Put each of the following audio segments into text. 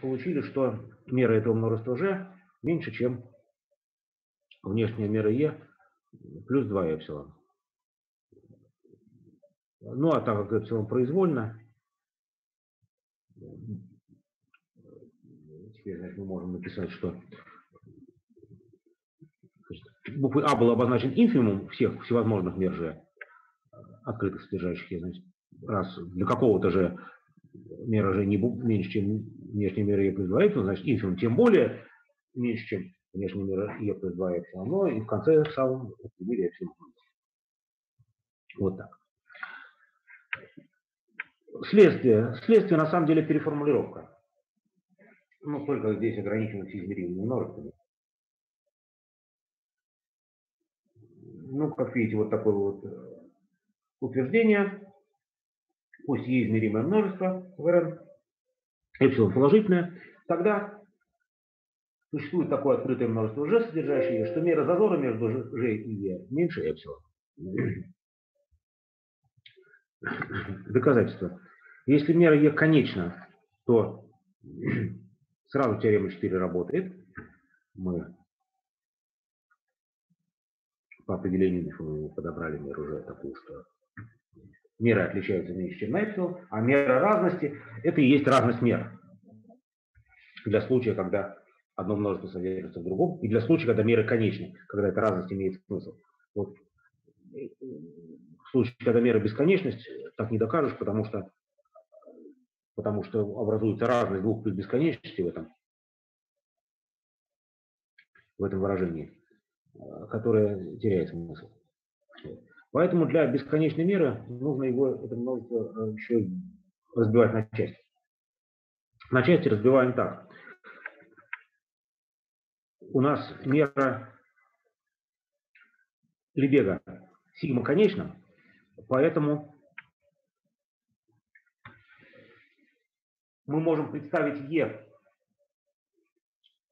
получили, что мера этого множества g меньше, чем внешняя мера e плюс 2 эпсилон. Ну, а так как эпсилон произвольно, теперь значит, мы можем написать, что буквой А был обозначен инфимум всех всевозможных мер G, открытых содержащих значит, раз для какого-то же мера G не меньше, чем внешняя мера E плюс 2 эпсилон, значит, инфимум тем более меньше, чем внешняя мера E плюс 2 эпсилон, но и в конце самом определили эпсилон. Вот так. Следствие. Следствие на самом деле переформулировка. Ну, только здесь ограниченность измеримыми множествами. Ну, как видите, вот такое вот э, утверждение. Пусть есть измеримое множество в РН, эпсилон положительное, тогда существует такое открытое множество G, содержащее, что мера зазора между G и E меньше эпсилон. Доказательство. Если мера e конечна, то сразу теорема 4 работает. Мы по определению подобрали меру уже такую, что мера отличается меньше, чем эпсилон, а мера разности – это и есть разность мер. Для случая, когда одно множество содержится в другом, и для случая, когда мера конечна, когда эта разность имеет смысл. Вот в случае, когда мера бесконечность, так не докажешь, потому что, потому что образуется разность двух плюс бесконечности в этом, в этом выражении, которое теряет смысл. Поэтому для бесконечной меры нужно его, это множество, еще разбивать на части. На части разбиваем так. У нас мера Лебега сигма конечна, Поэтому мы можем представить Е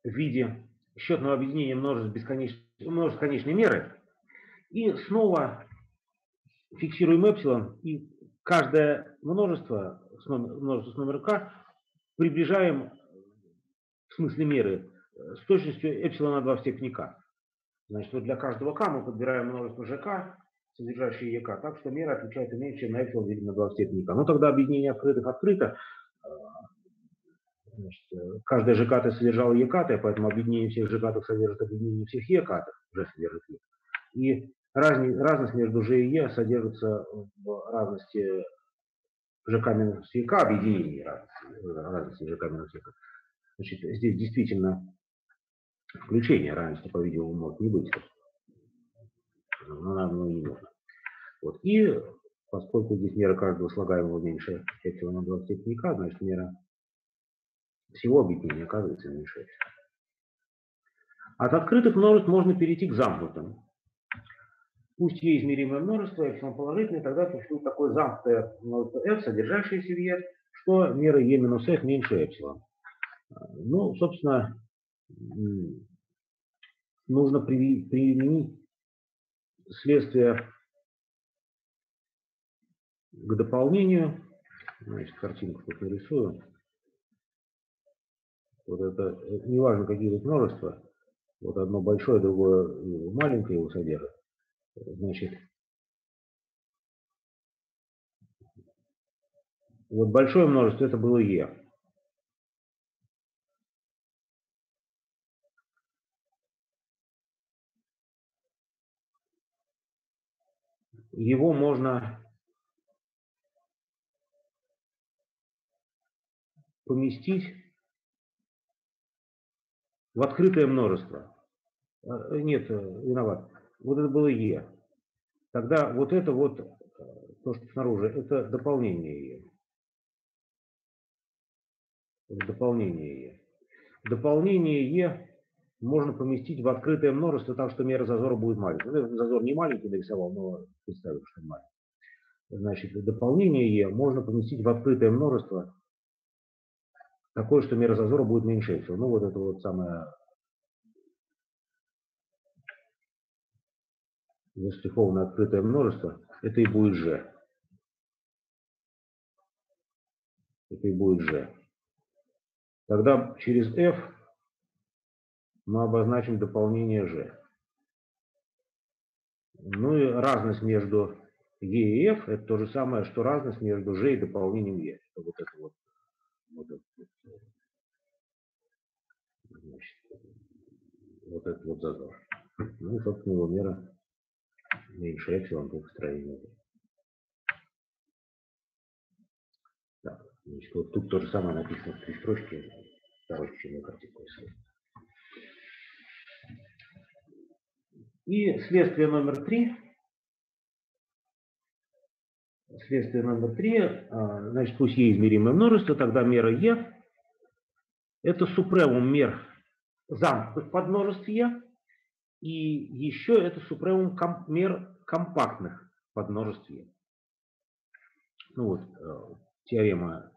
в виде счетного объединения множеств, бесконеч... множеств конечной меры и снова фиксируем эпсилон и каждое множество множество с номером k приближаем в смысле меры с точностью эпсилона 2 в степени k. Значит, вот для каждого k мы подбираем множество ЖК содержащие ЕК, так что мера отличается меньше, чем на эпсилон делить на 2 степени К. Но тогда объединение открытых открыто. А, значит, каждая ЖК содержала ЕК, поэтому объединение всех ЖК содержит объединение всех ЕК, уже содержит Е. И разни, разность между Ж и Е содержится в разности ЖК минус ЕК, объединении разности, разности ЖК минус ЕК. Значит, здесь действительно включение равенства, по-видимому, может не быть но оно не нужно. Вот. И поскольку здесь мера каждого слагаемого меньше эпсилона на 2 степени k, значит мера всего объединения оказывается меньше. От открытых множеств можно перейти к замкнутым. Пусть е измеримое множество, эпсилон положительное, тогда существует такое замкнутое f, содержащееся в e, что мера e минус f меньше эпсилон. Ну, собственно, нужно применить следствие к дополнению, значит, картинку тут нарисую. Вот это, неважно какие тут множества, вот одно большое, другое маленькое его содержит. Значит, вот большое множество это было Е. его можно поместить в открытое множество. Э, нет, э, виноват. Вот это было Е. Тогда вот это вот, э, то, что снаружи, это дополнение Е. Это дополнение Е. Дополнение Е можно поместить в открытое множество, так что мера зазора будет маленькая. Ну, зазор не маленький нарисовал, но представил, что маленький. Значит, дополнение Е можно поместить в открытое множество, такое, что мера зазора будет меньше. Ну, вот это вот самое заштрихованное открытое множество, это и будет G. Это и будет G. тогда через f мы обозначим дополнение g. Ну и разность между e и f это то же самое, что разность между g и дополнением e. Вот это вот, вот, это вот, значит, вот этот вот зазор. Ну и, собственно, его мера меньше эпсилон по построению. Так, значит, вот тут то же самое написано в три строчки, второй картинку рисует. И следствие номер три. Следствие номер три, а, значит, пусть Е измеримое множество, тогда мера Е это супремум мер замкнутых подмножеств Е, и еще это супремум ком мер компактных подмножеств Е. Ну вот, э, теорема,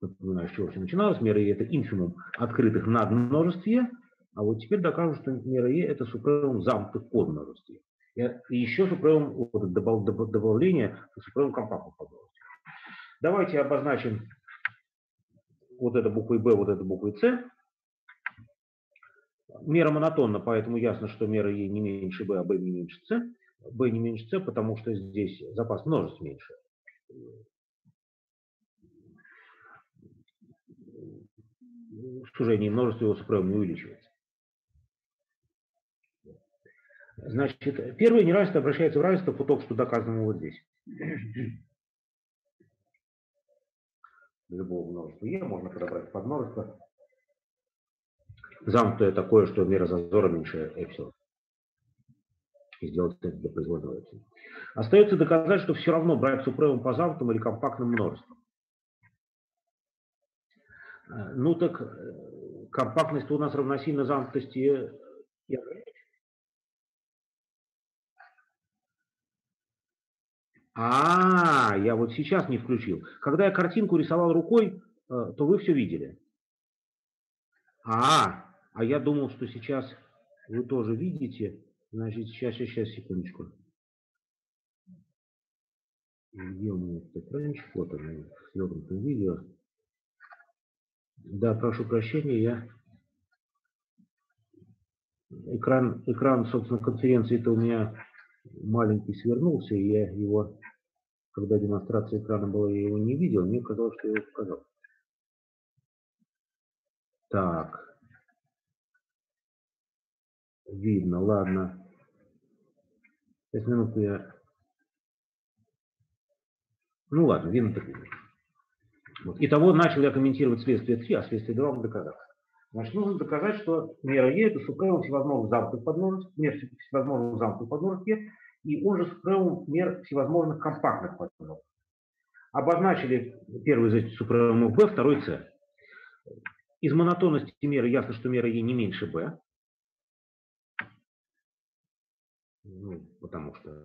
напоминаю, с чего все начиналось, мера Е это инфимум открытых над множеств Е, а вот теперь докажем, что мера Е это супремум замкнутых подмножеств Е. И еще супремум вот, добавление супремум компактных подмножеств. Давайте обозначим вот это буквой B, вот это буквой C. Мера монотонна, поэтому ясно, что мера E не меньше B, а B не меньше C. B не меньше C, потому что здесь запас множеств меньше. Сужение множества его не увеличивается. Значит, первое неравенство обращается в равенство по только что доказанному вот здесь любого множества Е можно подобрать под множество. Замкнутое такое, что мера зазора меньше эпсилон. И сделать это для производного эпсилон. Остается доказать, что все равно брать супремум по замкнутым или компактным множествам. Э, ну так э, компактность у нас равносильно замкнутости и А, я вот сейчас не включил. Когда я картинку рисовал рукой, э, то вы все видели. А, а я думал, что сейчас вы тоже видите. Значит, сейчас, сейчас, секундочку. Где у меня этот экранчик? Вот он, в видео. Да, прошу прощения, я... Экран, экран, собственно, конференции-то у меня маленький свернулся, и я его, когда демонстрация экрана была, я его не видел, мне казалось, что я его показал. Так. Видно, ладно. Сейчас минутку я... Ну ладно, видно так видно. Вот. Итого начал я комментировать следствие 3, а следствие 2 мы доказали. Значит, нужно доказать, что мера Е – это супремум всевозможных замкнутых подмножеств, мер всевозможных замкнутых подмножеств Е, и он же супремум мер всевозможных компактных подмножеств. Обозначили первый из этих супремумов B, второй С. Из монотонности меры ясно, что мера Е не меньше B, ну, потому что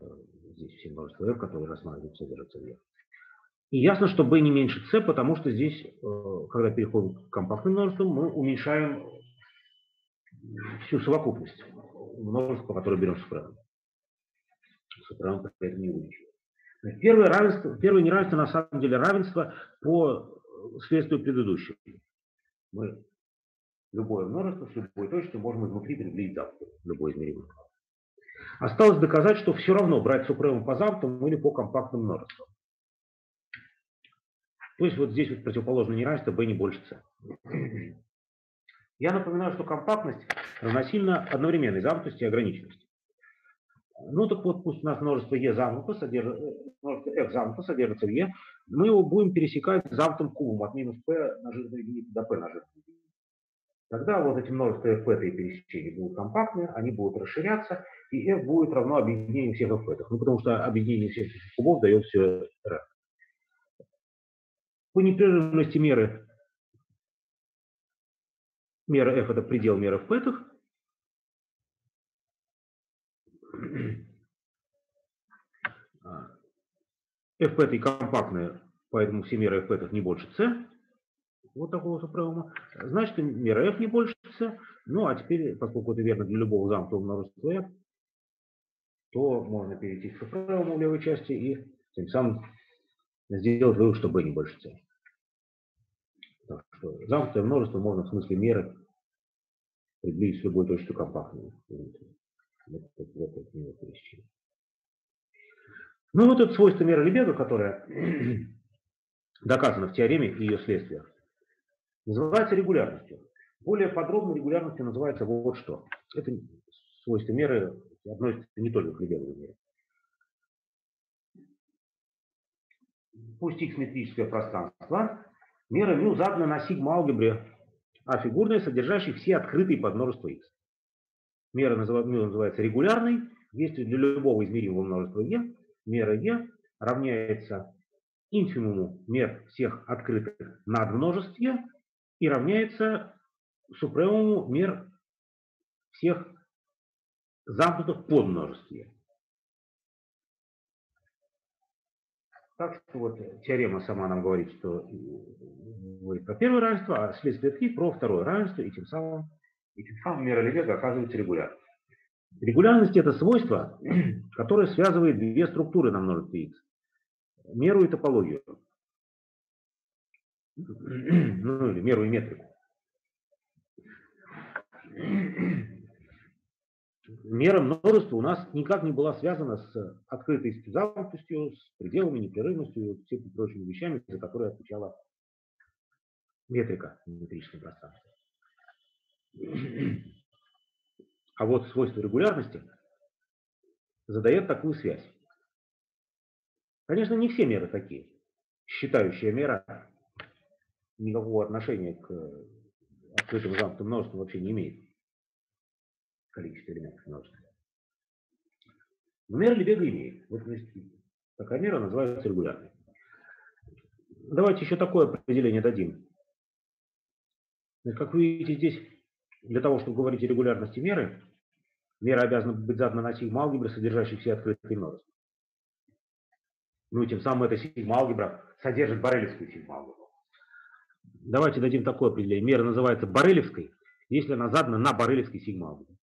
здесь все множества f, которые рассматривают, содержатся в и ясно, что b не меньше c, потому что здесь, э, когда переходим к компактным множествам, мы уменьшаем всю совокупность множества, которое берем с супремом. Супремом при этом не увеличиваем. Первое, равенство, первое неравенство на самом деле равенство по следствию предыдущего. Мы любое множество с любой точностью можем изнутри приблизить завтра, любое измеримое. Осталось доказать, что все равно брать супремум по замкнутым или по компактным множествам. То есть вот здесь вот противоположное неравенство b не больше c. Я напоминаю, что компактность равносильно одновременной замкнутости и ограниченности. Ну так вот, пусть у нас множество e замкнуто, содержит, э, множество f замкнуто содержится в e, мы его будем пересекать замкнутым кубом от минус p на жирную единицу до p на жирную. Тогда вот эти множества f и пересечения будут компактные, они будут расширяться, и f будет равно объединению всех f. Ну потому что объединение всех кубов дает все r по непрерывности меры, мера f это предел меры в пэтах, f пэты компактная, поэтому все меры f не больше c, вот такого супремума, значит мера f не больше ну а теперь, поскольку это верно для любого замкнутого множества f, то можно перейти к супремуму в левой части и тем самым сделать вывод, что b не больше c. Так что замкнутое множество можно в смысле меры приблизить с любой точки компактной. Ну вот это свойство меры Лебега, которое доказано в теореме и ее следствиях, называется регулярностью. Более подробно регулярностью называется вот что. Это свойство меры относится не только к Лебеговой мере. Пусть x метрическое пространство, мера μ задана на сигма-алгебре а фигурная, содержащей все открытые подмножества x. Мера называется регулярной, действует для любого измеримого множества e. Мера e равняется инфимуму мер всех открытых над множестве и равняется супремуму мер всех замкнутых под множестве. Так что вот теорема сама нам говорит, что говорит про первое равенство, а следствие 3 про второе равенство, и тем самым, и тем самым мера Левега оказывается регулярной. Регулярность – это свойство, которое связывает две структуры на множестве x. Меру и топологию. Ну или меру и метрику. Мера множества у нас никак не была связана с открытостью, замкнутостью, с пределами, непрерывностью, всеми прочими вещами, за которые отвечала метрика в метрическом. А вот свойство регулярности задает такую связь. Конечно, не все меры такие. Считающая мера никакого отношения к открытым замкнутым множествам вообще не имеет. Количество элементов множества. Но мера Лебега имеет. Вот такая мера называется регулярной. Давайте еще такое определение дадим. Как вы видите, здесь для того, чтобы говорить о регулярности меры, мера обязана быть задана на сигма алгебры, содержащей все открытые множества. Ну и тем самым эта сигма алгебра содержит барелевскую сигма алгебру. Давайте дадим такое определение. Мера называется барелевской, если она задана на барелевской сигма алгебре.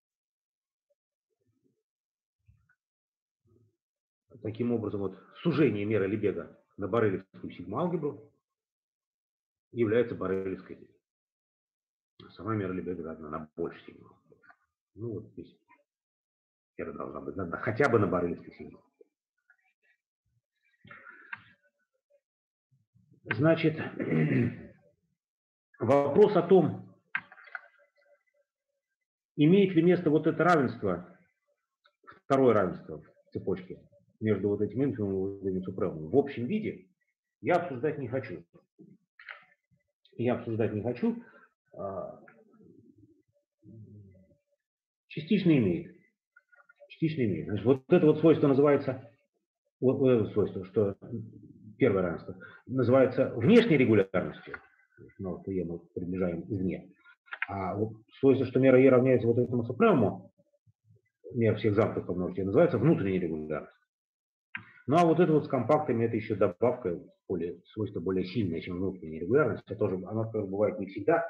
Таким образом, вот сужение меры Лебега на барелевскую сигма алгебру является барелевской сама мера Лебега задана на больше сигнал. Ну вот здесь мера должна быть задана хотя бы на барыльский сигнал. Значит, вопрос о том, имеет ли место вот это равенство, второе равенство в цепочке между вот этим инфимумом и супремумом в общем виде, я обсуждать не хочу. Я обсуждать не хочу, а, частично имеет. Частично имеет. Значит, вот это вот свойство называется, вот, вот это свойство, что первое равенство, называется внешней регулярностью. Множество Е мы приближаем извне. А вот свойство, что мера Е равняется вот этому супремуму, мера всех замков по множеству, называется внутренней регулярностью. Ну а вот это вот с компактами, это еще добавка, более, свойство более сильное, чем внутренняя регулярность. Это тоже, она бывает не всегда,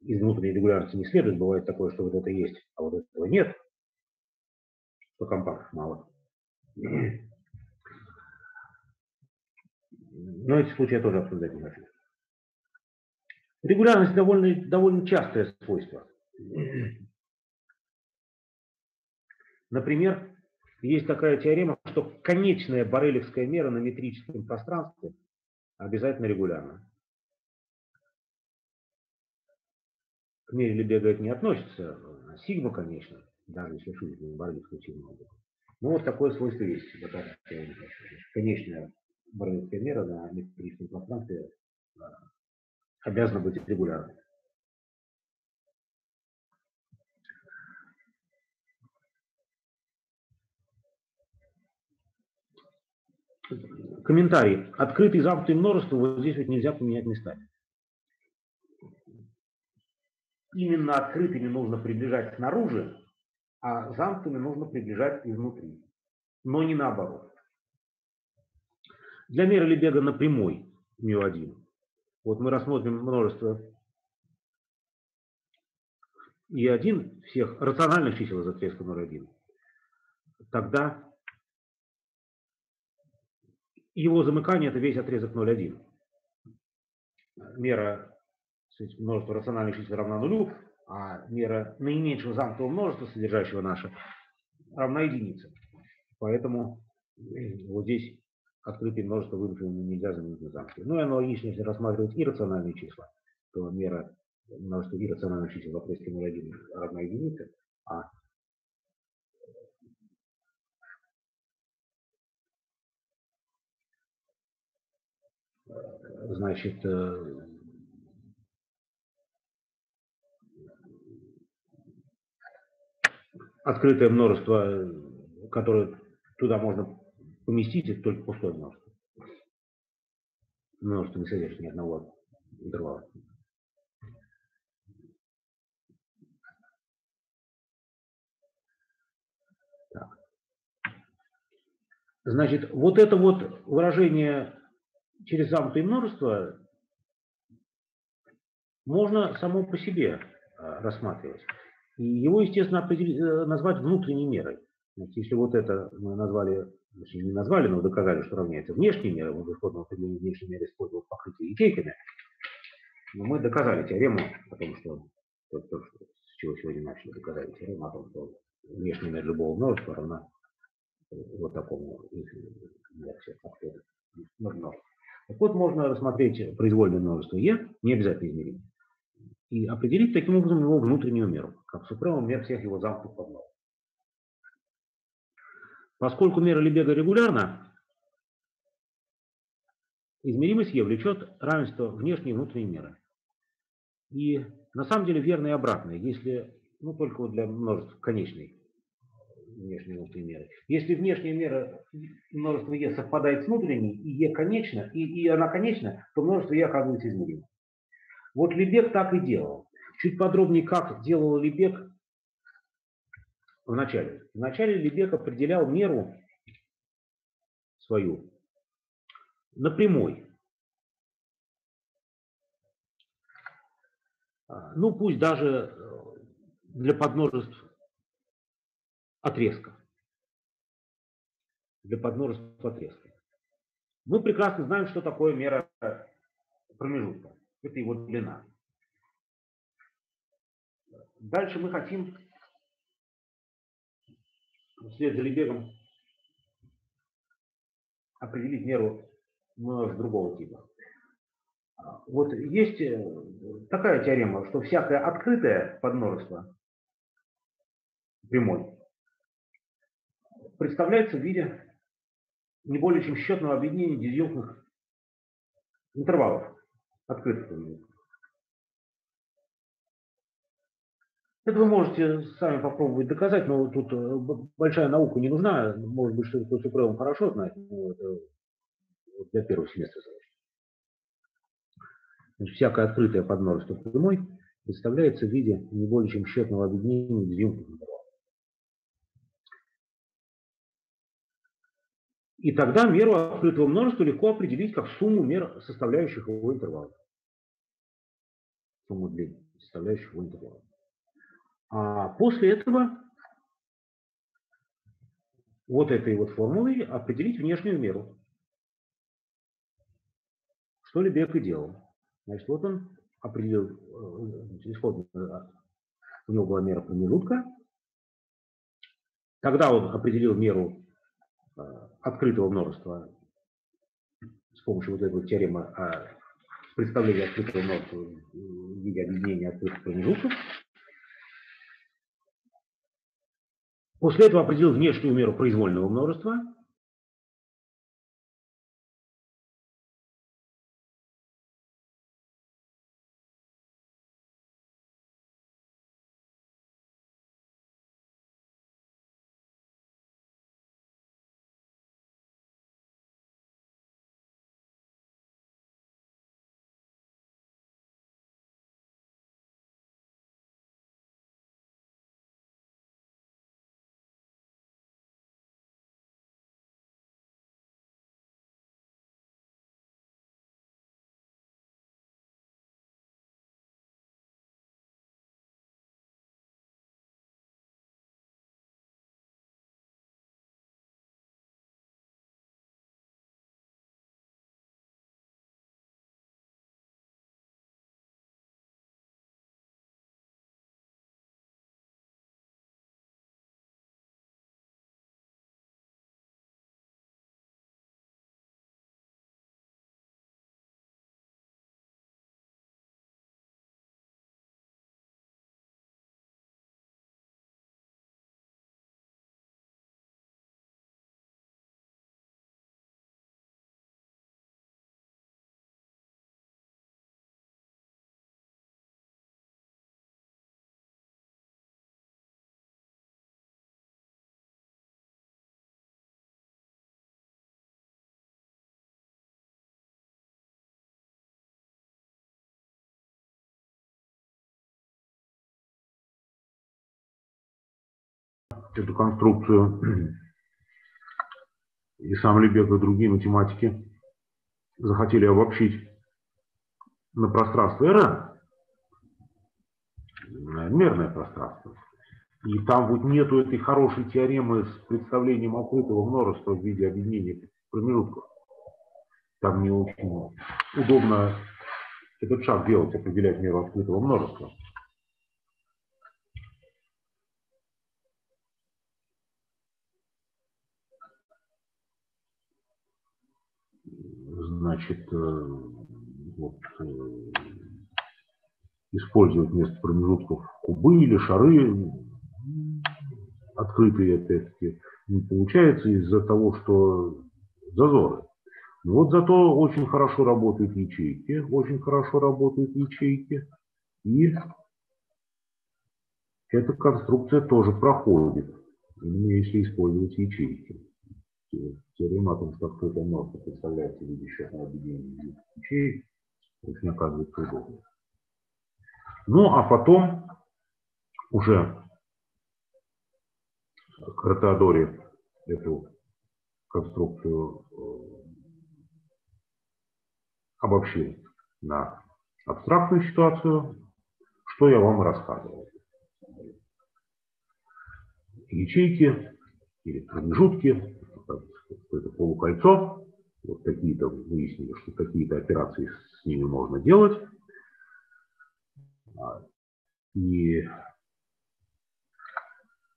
из внутренней регулярности не следует. Бывает такое, что вот это есть, а вот этого нет. Что компактов мало. Но эти случаи я тоже обсуждать не хочу. Регулярность довольно, довольно частое свойство. Например, есть такая теорема, что конечная барелевская мера на метрическом пространстве обязательно регулярна. к мере Лебега это не относится, а сигма, конечно, даже если шутить на барвистскую сигму. Но вот такое свойство есть. Конечная барвистская мера на метрическом пространстве обязана быть регулярной. Комментарий. Открытые замкнутые множества вот здесь вот нельзя поменять местами именно открытыми нужно приближать снаружи, а замкнутыми нужно приближать изнутри. Но не наоборот. Для меры Лебега на прямой μ1. Вот мы рассмотрим множество и1 всех рациональных чисел из отрезка 0,1. Тогда его замыкание – это весь отрезок 0,1. мера множества рациональных чисел равна нулю, а мера наименьшего замкнутого множества, содержащего наше, равна единице. Поэтому вот здесь открытые множество вымышленное нельзя заменить на замкнутые. Ну и аналогично, если рассматривать иррациональные числа, то мера множества иррациональных чисел в отрезке 0,1 равна единице, а значит, э, открытое множество, которое туда можно поместить, это только пустое множество. Множество не содержит ни одного интервала. Так. Значит, вот это вот выражение через замкнутое множество можно само по себе а, рассматривать. И его, естественно, э, назвать внутренней мерой. Если вот это мы назвали, точнее, не назвали, но доказали, что равняется внешней мерой, в исходном определении внешней меры использовал покрытие ячейками, но мы доказали теорему о том, что, то, то, что с чего сегодня начали, доказали теорему о том, что внешняя мера любого множества равна э, вот такому фактории множества. Так вот, можно рассмотреть произвольное множество e, не обязательно измеримое, и определить таким образом его внутреннюю меру, как супремум мер всех его замкнутых подмножеств. Поскольку мера Лебега регулярна, измеримость e влечет равенство внешней и внутренней меры. И на самом деле верно и обратное, если, ну только вот для множеств конечной внешней и внутренней меры. Если внешняя мера множества e совпадает с внутренней, и e конечна, и, и она конечна, то множество e оказывается измеримым. Вот Лебек так и делал. Чуть подробнее, как делал Лебек в начале. В Лебек определял меру свою на прямой. А, ну, пусть даже э, для подмножеств отрезка. Для подмножеств отрезка. Мы прекрасно знаем, что такое мера промежутка. Это его длина. Дальше мы хотим вслед за Лебегом определить меру множеств другого типа. Вот есть э, такая теорема, что всякое открытое подмножество прямой представляется в виде не более чем счетного объединения дизъюнктных интервалов открытых Это вы можете сами попробовать доказать, но тут э, большая наука не нужна. Может быть, что такое Супремум хорошо знать, но это для первого семестра. Значит, всякое открытое подмножество прямой представляется в виде не более чем счетного объединения интервалов. И тогда меру открытого множества легко определить как сумму мер, составляющих его интервал. Сумму длин, составляющих его интервал. А после этого вот этой вот формулой определить внешнюю меру. Что Лебек и делал. Значит, вот он определил, э, исходно, у него была мера промежутка. Тогда он определил меру э, открытого множества с помощью вот этой теоремы о представлении открытого множества в виде объединения открытых промежутков. После этого определил внешнюю меру произвольного множества, эту конструкцию, и сам Лебек, и другие математики захотели обобщить на пространство R, мерное пространство. И там вот нету этой хорошей теоремы с представлением открытого множества в виде объединения промежутков. Там не очень удобно этот шаг делать, определять меру открытого множества. Значит, э, вот, э, использовать вместо промежутков кубы или шары, открытые опять-таки, не получается из-за того, что зазоры. Вот зато очень хорошо работают ячейки, очень хорошо работают ячейки. И эта конструкция тоже проходит, если использовать ячейки. Теорема о том, что открытое множество представляется в виде счетного объединения ячеек, очень оказывается удобно. Ну, а потом уже Картеодоре эту конструкцию э, обобщил на абстрактную ситуацию, что я вам рассказывал. Ячейки или промежутки, это полукольцо, вот какие-то выяснили, что какие-то операции с ними можно делать. А, и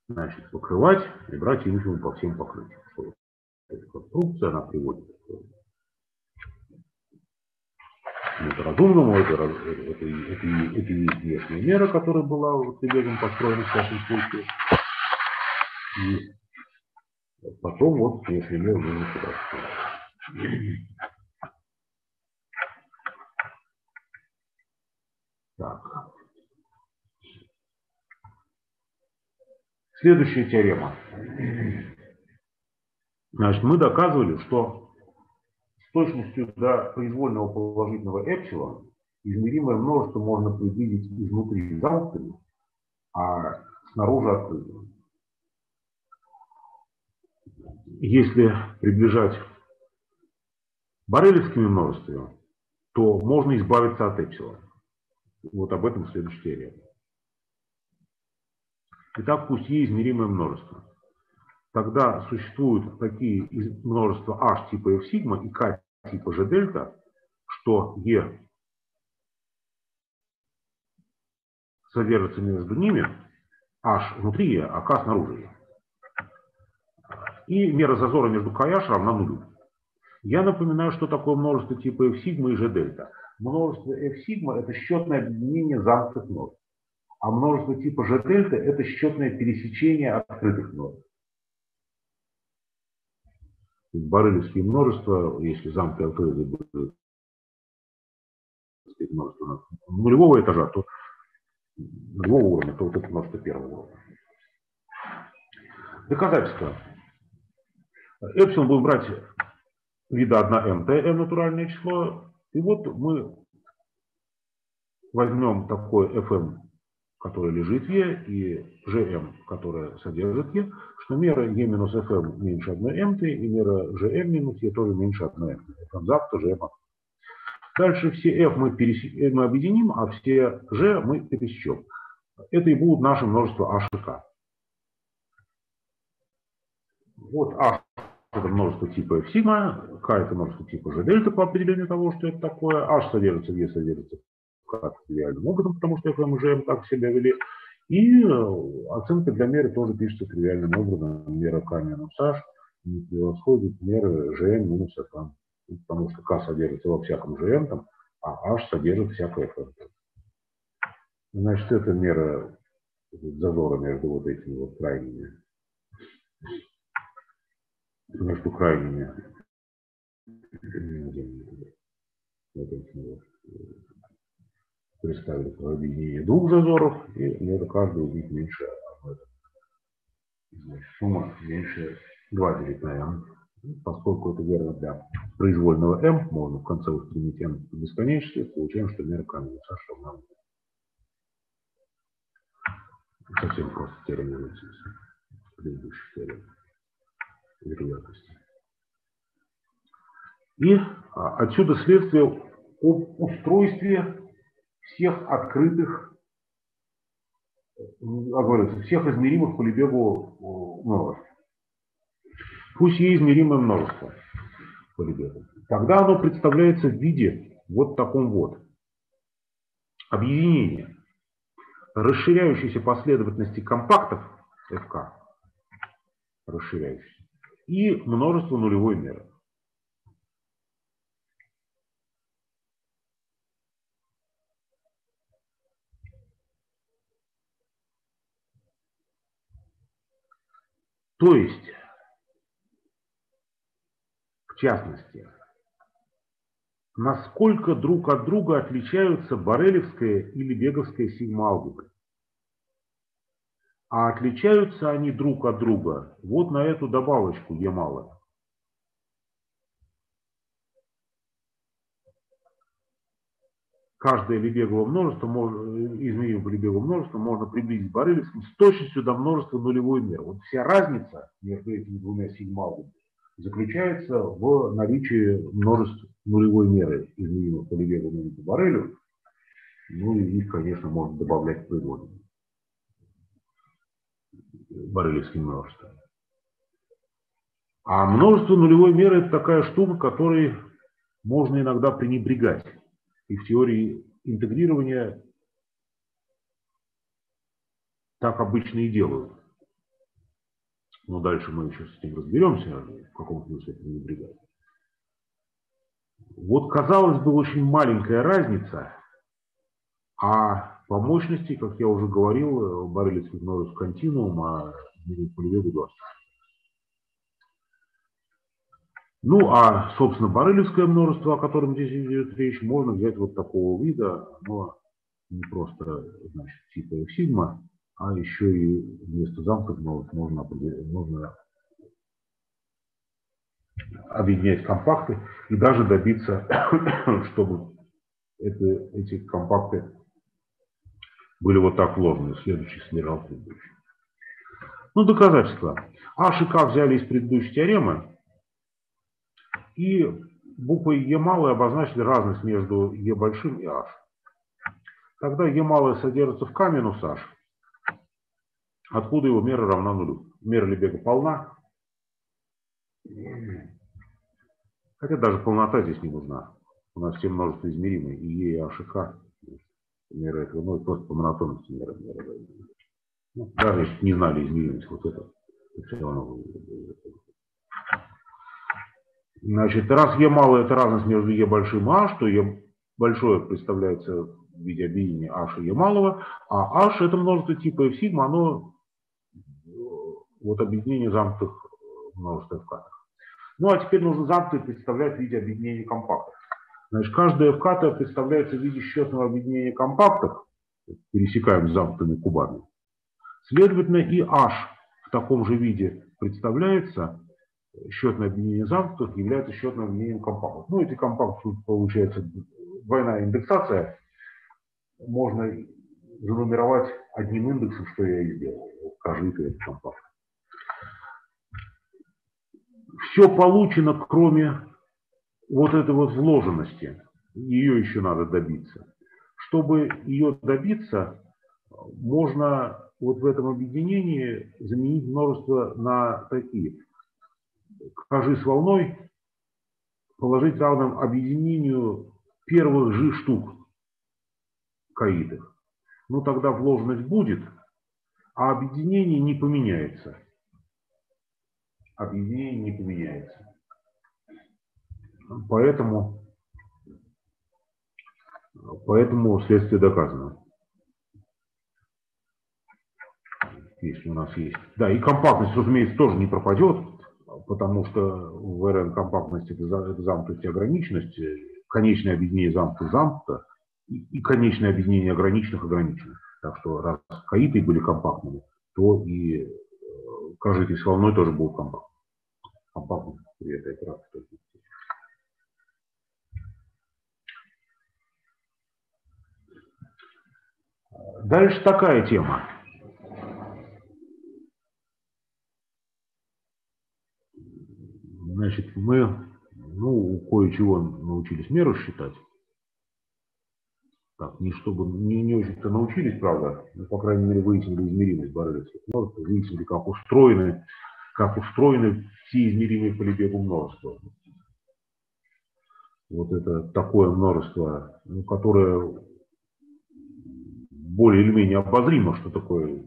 значит, покрывать и брать инфимум по всем покрытиям. Конструкция, она приводит это разумному, это, это, это, это, это внешняя мера, которая была вот Лебедем построена в частном случае. И потом вот внешняя мера нужно сюда. Так. Следующая теорема. Значит, мы доказывали, что с точностью до произвольного положительного эпсилон измеримое множество можно предвидеть изнутри замкнутым, а снаружи открытым. Если приближать барелевскими множествами, то можно избавиться от эпсилона. Вот об этом следующая теорема. Итак, пусть Е измеримое множество тогда существуют такие множества h типа f сигма и k типа g дельта, что e содержится между ними, h внутри e, а k снаружи e. И мера зазора между h равна нулю. Я напоминаю, что такое множество типа f сигма и g дельта. Множество f сигма это счетное объединение замкнутых множеств. А множество типа g дельта это счетное пересечение открытых множеств. Барылевские множества, если замки Алтоида будут множество нулевого этажа, то нулевого уровня, то вот это множество первого уровня. Доказательства. Эпсилон будем брать вида 1 mt, m натуральное число. И вот мы возьмем такое fm которая лежит в Е, и GM, которая содержит Е, что мера Е минус FM меньше 1 МТ, и мера GM минус Е тоже меньше 1 МТ. FM зап, то GM. Дальше все F мы, перес... мы объединим, а все G мы пересечем. Это и будут наши множества H и K. Вот H это множество типа F сигма, K это множество типа G дельта по определению того, что это такое, H содержится в Е содержится как тривиальным образом, потому что FM и GM так себя вели. И э, оценка для меры тоже пишется тривиальным образом. Мера К минус H не превосходит меры GM минус FM. Потому что К содержится во всяком GM, там, а H содержит всякое FM. Значит, это мера зазора между вот этими вот крайними. Между крайними. Представили по объединению двух зазоров, и это каждый из них меньше Значит, сумма меньше 2 делить на m. Поскольку это верно для произвольного m, можно в конце устремить m в бесконечности, получаем, что мера h равна Совсем просто теоремируется. предыдущих теорем вероятности. И а, отсюда следствие об устройстве всех открытых, говорится, всех измеримых по Лебегу множеств. Пусть и измеримое множество по Лебегу. Тогда оно представляется в виде вот таком вот. Объединение расширяющейся последовательности компактов FK, расширяющейся, и множество нулевой меры. То есть, в частности, насколько друг от друга отличаются барелевская или беговская сигма-алгебры. А отличаются они друг от друга вот на эту добавочку Е мало. каждое Лебегово множество, измеримое Лебегово множество можно приблизить Барылевским с точностью до множества нулевой меры. Вот вся разница между этими двумя сигмалами заключается в наличии множеств нулевой меры измеримых по по Барелю. Ну и их, конечно, можно добавлять к Барелевским множеством. А множество нулевой меры – это такая штука, которой можно иногда пренебрегать. И в теории интегрирования так обычно и делают. Но дальше мы еще с этим разберемся, в каком смысле пренебрегать. Вот, казалось бы, очень маленькая разница, а по мощности, как я уже говорил, Барелевский множество континуум, а Полеведу 20. Ну, а, собственно, барелевское множество, о котором здесь идет речь, можно взять вот такого вида, но не просто, значит, типа F сигма, а еще и вместо замков можно, можно объединять компакты и даже добиться, чтобы это, эти компакты были вот так вложены в следующий слежал предыдущий. Ну, доказательства. H и K взяли из предыдущей теоремы, и буквой Е малой обозначили разность между Е большим и H. Когда Е малое содержится в К минус H, откуда его мера равна нулю. Мера Лебега полна. Хотя даже полнота здесь не нужна. У нас все множества измеримые. И Е, и H, и К. Мера этого, ну, просто по монотонности мера. мера ну, даже если не знали измеримость вот это, все равно Значит, раз Е малое – это разность между Е большим и H, то Е большое представляется в виде объединения H и Е малого, а H – это множество типа F сигма, оно вот объединение замкнутых множеств FK. Ну а теперь нужно замкнутые представлять в виде объединения компактов. Значит, каждая FK представляется в виде счетного объединения компактов, пересекаем замкнутыми кубами. Следовательно, и H в таком же виде представляется счетное объединение замкнутых является счетным объединением компактов. Ну, эти компакты, получается, двойная индексация. Можно занумеровать одним индексом, что я и сделал. Каждый это компакт. Все получено, кроме вот этой вот вложенности. Ее еще надо добиться. Чтобы ее добиться, можно вот в этом объединении заменить множество на такие – кажи с волной положить равным объединению первых же штук каидов. Ну тогда вложенность будет, а объединение не поменяется. Объединение не поменяется. Поэтому, поэтому следствие доказано. Если у нас есть. Да, и компактность, разумеется, тоже не пропадет потому что в РН компактности это замкнутость и ограниченность, конечное объединение замкнутых замкнуто, и конечное объединение ограниченных ограниченных. Так что раз каиты были компактными, то и э, каждый с волной тоже будут компактными. Компактны при этой операции. Дальше такая тема. Значит, мы ну, кое-чего научились меру считать. Так, не чтобы не, не очень-то научились, правда, но по крайней мере, выяснили измеримость барелевских ну, множеств, выяснили, как устроены, как устроены все измеримые по Лебегу множества. Вот это такое множество, ну, которое более или менее обозримо, что такое,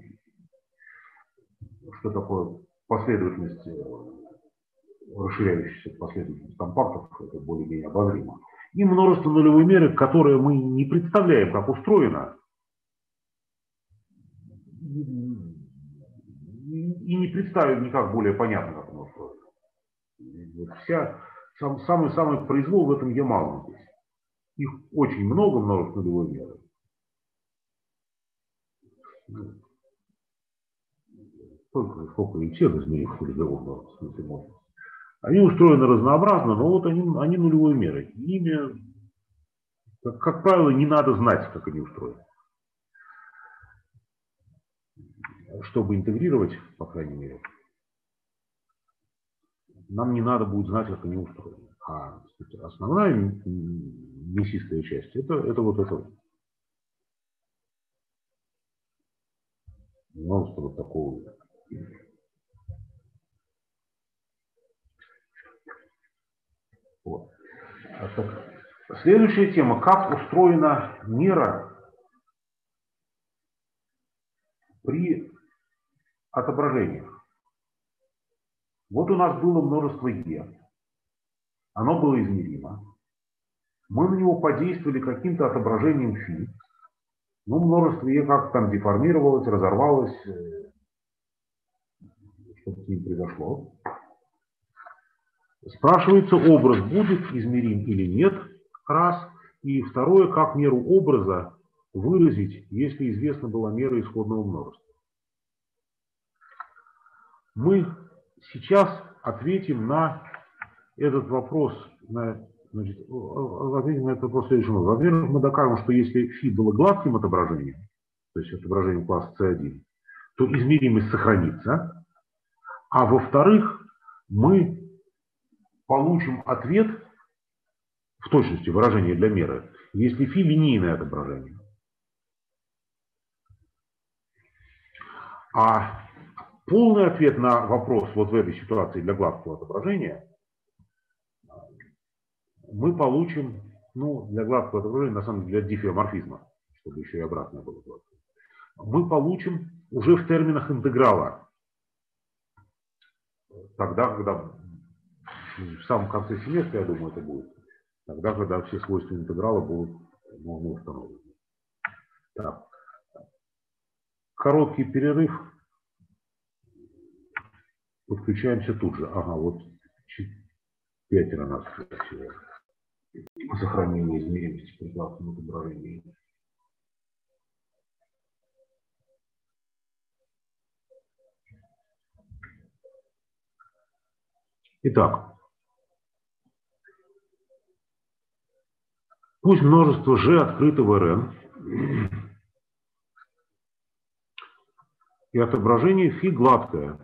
что такое последовательность, э, расширяющаяся последовательность компактов, это более-менее обозримо и множество нулевой меры, которые мы не представляем, как устроено, и не представим никак более понятно, как оно устроено. Вся, сам, самый, самый произвол в этом Ямалом здесь. Их очень много, множество нулевой меры. Сколько, сколько и всех измеримых нулевого в смысле можно. Они устроены разнообразно, но вот они, они нулевой меры. Ими, как, как правило, не надо знать, как они устроены. Чтобы интегрировать, по крайней мере, нам не надо будет знать, как они устроены. А основная мясистая часть это, это вот это множество вот такого Вот. А следующая тема. Как устроена мера при отображениях. Вот у нас было множество Е. Оно было измеримо. Мы на него подействовали каким-то отображением фи. Ну, множество Е как там деформировалось, разорвалось, э, что-то с ним произошло. Спрашивается, образ будет измерим или нет, раз. И второе, как меру образа выразить, если известна была мера исходного множества. Мы сейчас ответим на этот вопрос, на, значит, ответим на этот вопрос следующим образом. Во-первых, мы докажем, что если φ было гладким отображением, то есть отображением класса C1, то измеримость сохранится. А во-вторых, мы получим ответ в точности выражения для меры, если фи линейное отображение. А полный ответ на вопрос вот в этой ситуации для гладкого отображения мы получим, ну, для гладкого отображения, на самом деле, для дифеоморфизма, чтобы еще и обратное было гладкое. Мы получим уже в терминах интеграла. Тогда, когда в самом конце семестра, я думаю, это будет. Тогда, когда все свойства интеграла будут можно установлены. Так. Короткий перерыв. Подключаемся тут же. Ага, вот пятеро нас Сохранение измеримости при главном отображении. Итак, Пусть множество g открыто в Rn, и отображение φ гладкое.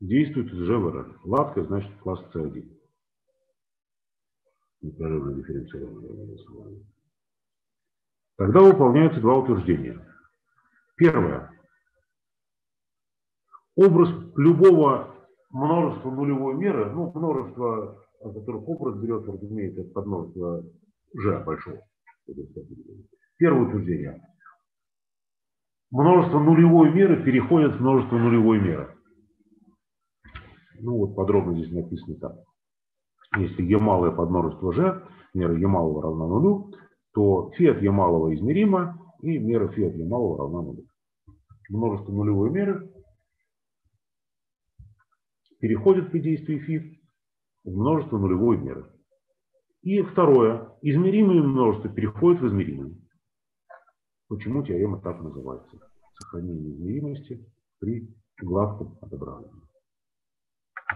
Действует из Rn. Гладкое значит класс C1. Непрерывно дифференцированное. Тогда выполняются два утверждения. Первое. Образ любого множества нулевой меры, ну, множество о которых образ берется, разумеется, под множество Ж большого. Первое утверждение. Множество нулевой меры переходит в множество нулевой меры. Ну вот подробно здесь написано так. Если Е малое под множество Ж, мера Е малого равна нулю, то фи от Е малого измеримо, и мера фи от Е малого равна нулю. Множество нулевой меры переходит при действии фи множество нулевой меры. И второе. Измеримые множества переходят в измеримые. Почему теорема так называется? Сохранение измеримости при гладком отображении.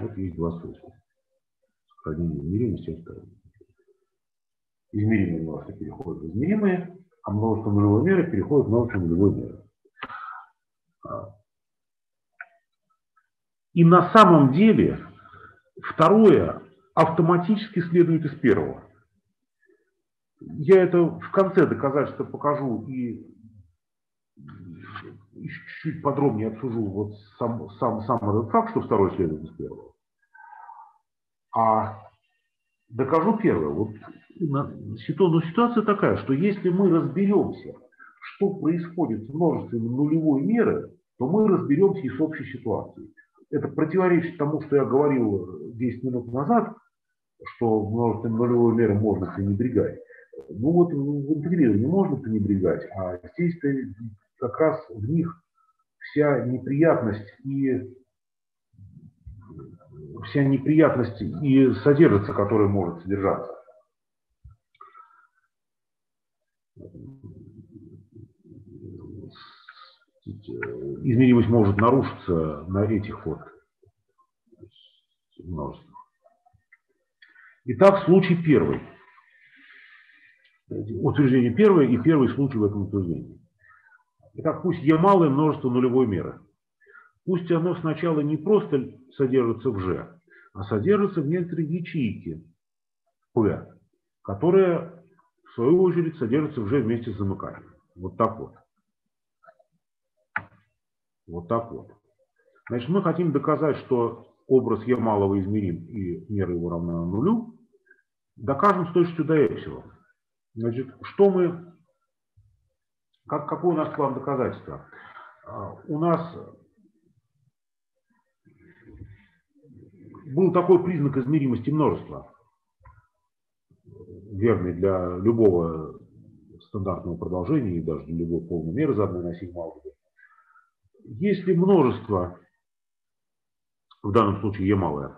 Вот есть два свойства. Сохранение измеримости и второе. Измеримые множества переходят в измеримые, а множество нулевой меры переходит в множество нулевой меры. И на самом деле Второе автоматически следует из первого. Я это в конце доказательства покажу и чуть-чуть подробнее обсужу вот сам, сам, сам этот факт, что второй следует из первого. А докажу первое. Вот ситуация такая, что если мы разберемся, что происходит с множеством нулевой меры, то мы разберемся и с общей ситуацией. Это противоречит тому, что я говорил 10 минут назад, что множество нулевой меры можно пренебрегать. Ну вот в интегрировании можно пренебрегать, а здесь как раз в них вся неприятность и вся неприятность и содержится, которая может содержаться. Измеримость может нарушиться на этих вот множествах. Итак, случай первый. Утверждение первое и первый случай в этом утверждении. Итак, пусть Е малое множество нулевой меры. Пусть оно сначала не просто содержится в Ж, а содержится в некоторой ячейке П, которая, в свою очередь, содержится в Ж вместе с замыканием. Вот так вот. Вот так вот. Значит, мы хотим доказать, что образ Е малого измерим и мера его равна нулю. Докажем с точностью до эпсилон. Значит, что мы, как, какой у нас план доказательства? А, у нас был такой признак измеримости множества, верный для любого стандартного продолжения и даже для любой полной меры заданной на сигма алгебре. Если множество, в данном случае e малое,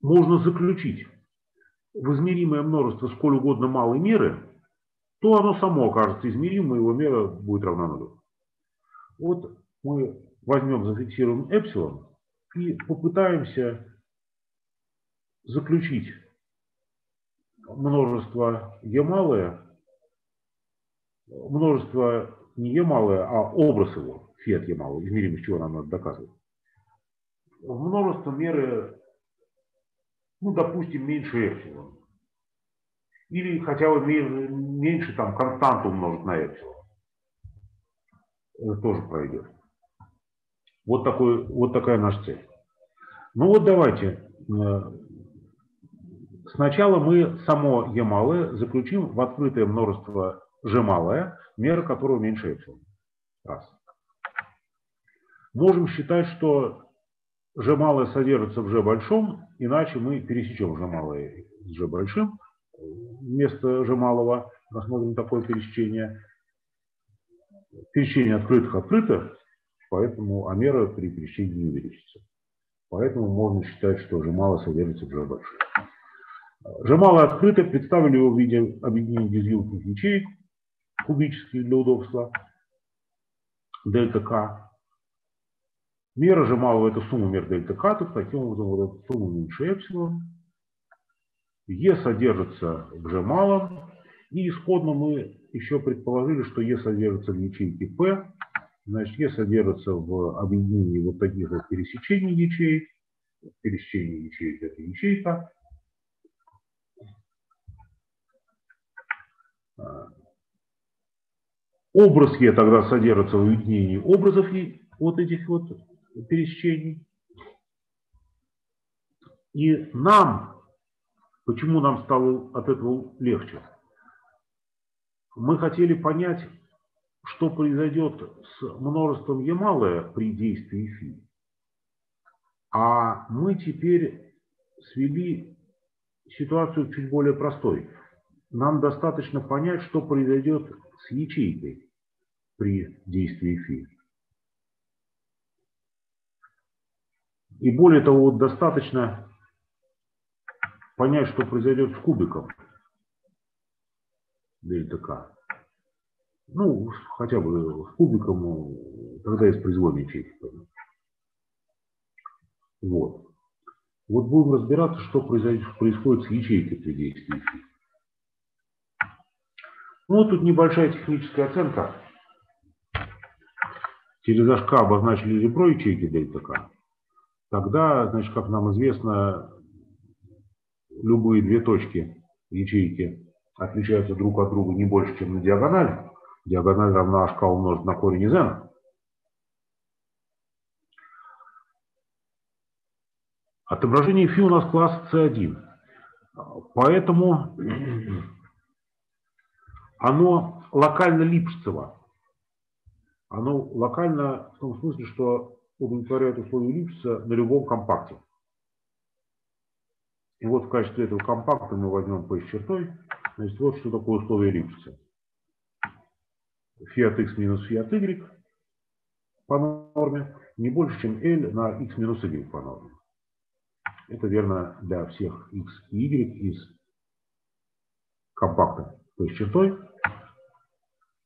можно заключить в измеримое множество сколь угодно малой меры, то оно само окажется измеримым, его мера будет равна нулю. Вот мы возьмем, зафиксируем эпсилон и попытаемся заключить множество е малое, множество не е малое, а образ его, фи от е малого, измеримость чего нам надо доказывать. Множество меры ну, допустим, меньше эпсилон. Или хотя бы меньше там константу умножить на эпсилон. Это тоже пройдет. Вот, такой, вот такая наша цель. Ну вот давайте. Э, сначала мы само e малое заключим в открытое множество g малое, мера которого меньше эпсилон. Раз. Можем считать, что G малое содержится в G большом, иначе мы пересечем G малое с G большим. Вместо G малого рассмотрим такое пересечение. Пересечение открытых открыто, поэтому амера при пересечении не увеличится. Поэтому можно считать, что G малое содержится в. G малое открыто, представили его в виде объединения дизъюнктных ячеек, кубических для удобства, дельта К. Мера же малого – это сумма мер дельта к, то таким образом вот эта сумма меньше эпсилон. Е содержится в G малом. И исходно мы еще предположили, что Е содержится в ячейке P. Значит, Е содержится в объединении вот таких вот пересечений ячеек. Пересечение ячеек – это ячейка. Образ Е тогда содержится в объединении образов вот этих вот пересечений. И нам, почему нам стало от этого легче? Мы хотели понять, что произойдет с множеством Е малое при действии фи. А мы теперь свели ситуацию чуть более простой. Нам достаточно понять, что произойдет с ячейкой при действии фи. И более того, вот достаточно понять, что произойдет с кубиком дельта К. Ну, хотя бы с кубиком, тогда из произвольной ячейки. Вот. Вот будем разбираться, что происходит, с ячейкой при действии. Ну, вот тут небольшая техническая оценка. Через HK обозначили ребро ячейки дельта К. тогда, значит, как нам известно, любые две точки ячейки отличаются друг от друга не больше, чем на диагональ. Диагональ равна hk умножить на корень из n. Отображение φ у нас класс C1. Поэтому оно локально Липшцево. Оно локально в том смысле, что удовлетворяет условия Липшца на любом компакте. И вот в качестве этого компакта мы возьмем P с чертой. Значит, вот что такое условие Липшца. Фиат x минус фиат y по норме не больше, чем L на x минус y по норме. Это верно для всех x и y из компакта то есть чертой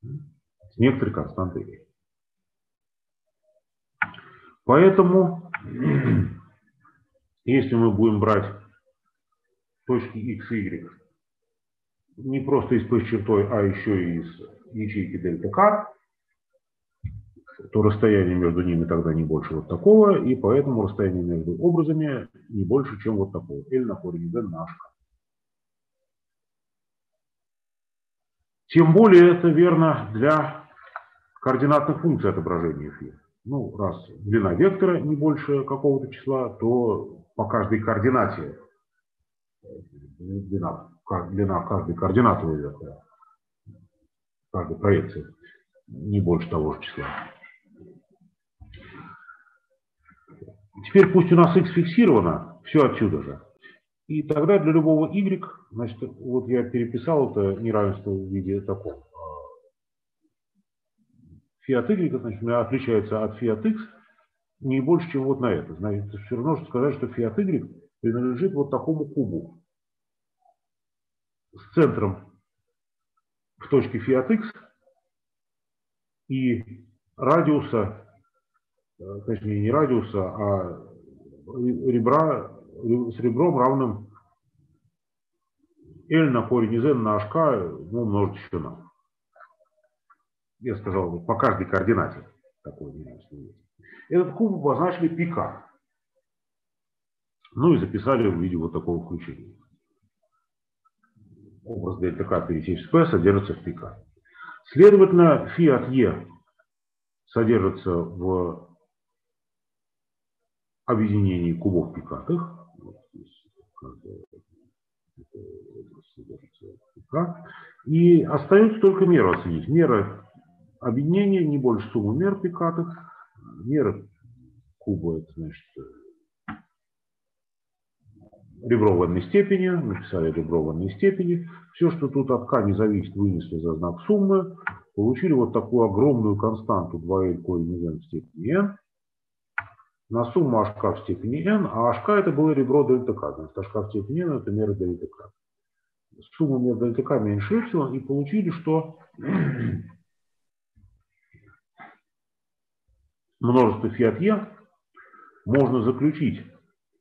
с некоторой константой Поэтому, если мы будем брать точки x и y не просто из P чертой, а еще и из ячейки дельта k, то расстояние между ними тогда не больше вот такого, и поэтому расстояние между образами не больше, чем вот такого. L на корень d на h. Тем более это верно для координатных функций отображения φ. Ну, раз длина вектора не больше какого-то числа, то по каждой координате длина, длина каждой координаты вектора, каждой проекции не больше того же числа. Теперь пусть у нас x фиксировано, все отсюда же. И тогда для любого y, значит, вот я переписал это неравенство в виде такого. Фиат y, значит, отличается от фиат x не больше, чем вот на это. Значит, все равно, что сказать, что фиат y принадлежит вот такому кубу с центром в точке фиат x и радиуса Э, точнее не радиуса, а ребра с ребром равным L на корень из n на hk, ну, умножить еще на. Я сказал, по каждой координате есть. Этот куб обозначили пика. Ну и записали в виде вот такого включения. Образ k пересечь с содержится в пика. Следовательно, фи от e содержится в объединении кубов пикатых. И остается только меру оценить. Мера объединения не больше суммы мер пикатых. Мера куба это значит ребро в n степени, написали ребро в n степени. Все, что тут от k не зависит, вынесли за знак суммы. Получили вот такую огромную константу 2l корень в степени n на сумму hk в степени n, а hk это было ребро дельта k. Значит, hk в степени n это мера дельта k. Сумма мер дельта k меньше эпсилон и получили, что множество φ от e можно заключить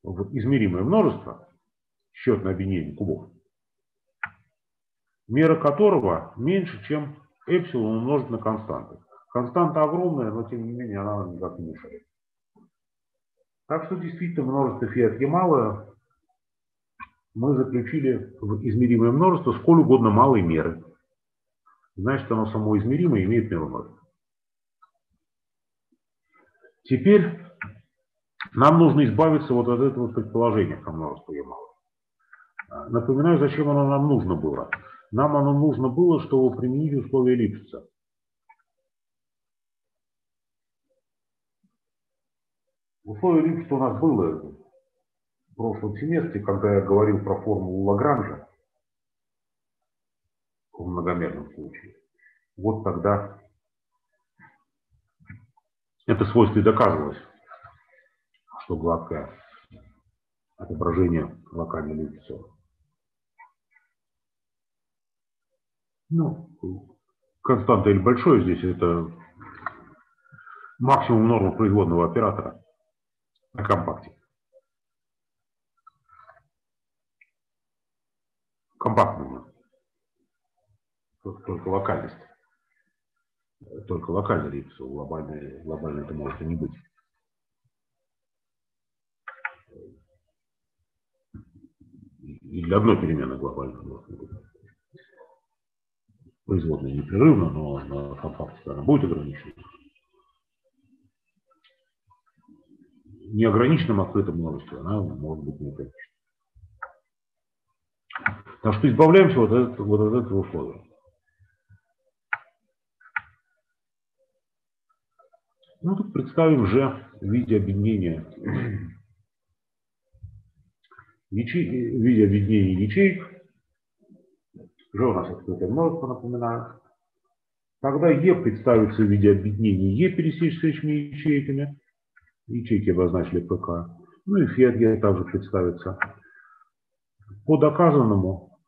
в измеримое множество, счетное объединение кубов, мера которого меньше, чем эпсилон умножить на константу. Константа огромная, но тем не менее она никак не мешает. Так что действительно множество фиат Ямала мы заключили в измеримое множество сколь угодно малой меры. Значит, оно само измеримое имеет меру 0. Теперь нам нужно избавиться вот от этого предположения про множество Ямала. Напоминаю, зачем оно нам нужно было. Нам оно нужно было, чтобы применить условия Липшица. Условие Липса у нас было в прошлом семестре, когда я говорил про формулу Лагранжа в многомерном случае. Вот тогда это свойство и доказывалось, что гладкое отображение локальной липса. Ну, константа или большое здесь это максимум нормы производного оператора на компакте. Компактного. Только локальность. Только локальный рипс, глобальный, глобальный это может и не быть. И для одной перемены глобально может быть производная непрерывно, но на компакте она будет ограничена. Неограниченном открытом множестве она может быть неограничена. Так что избавляемся вот от, вот от этого условия. Ну, тут представим же в виде объединения ячей, в виде объединения ячеек Ж у нас открытое множество, напоминаю. Тогда Е представится в виде объединения Е этими ячейками. Ячейки обозначили ПК. Ну и фи от Е также представится. По доказанному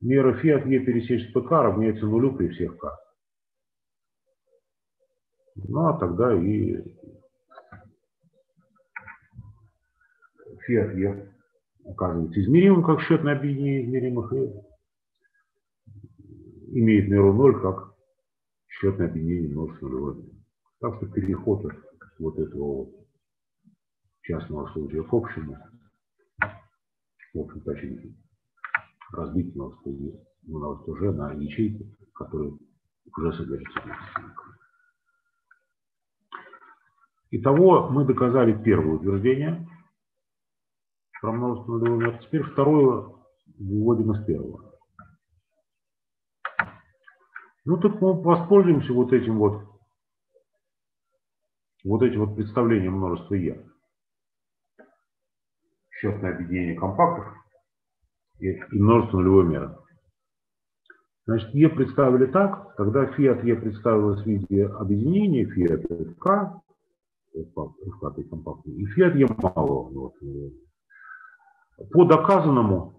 мера фи от Е пересечь ПК равняется нулю при всех К. Ну а тогда и фи от Е оказывается измеримым как счетное объединение измеримых и имеет меру 0 как счетное объединение множеств нулевой. Так что переход вот этого вот частного случая к общему, в общем-то, очень разбить множество, множество уже на ячейки, которые уже содержатся в Итого мы доказали первое утверждение про множество нулевой мер. Теперь второе выводим из первого. Ну так мы воспользуемся вот этим вот, вот этим вот представлением множества Е. Счетное объединение компактов и, и множество нулевой меры. Значит, Е представили так, когда фи от Е представилось в виде объединения, фи от ФК, ФК компактный, и фи от Е малого. Вот. По доказанному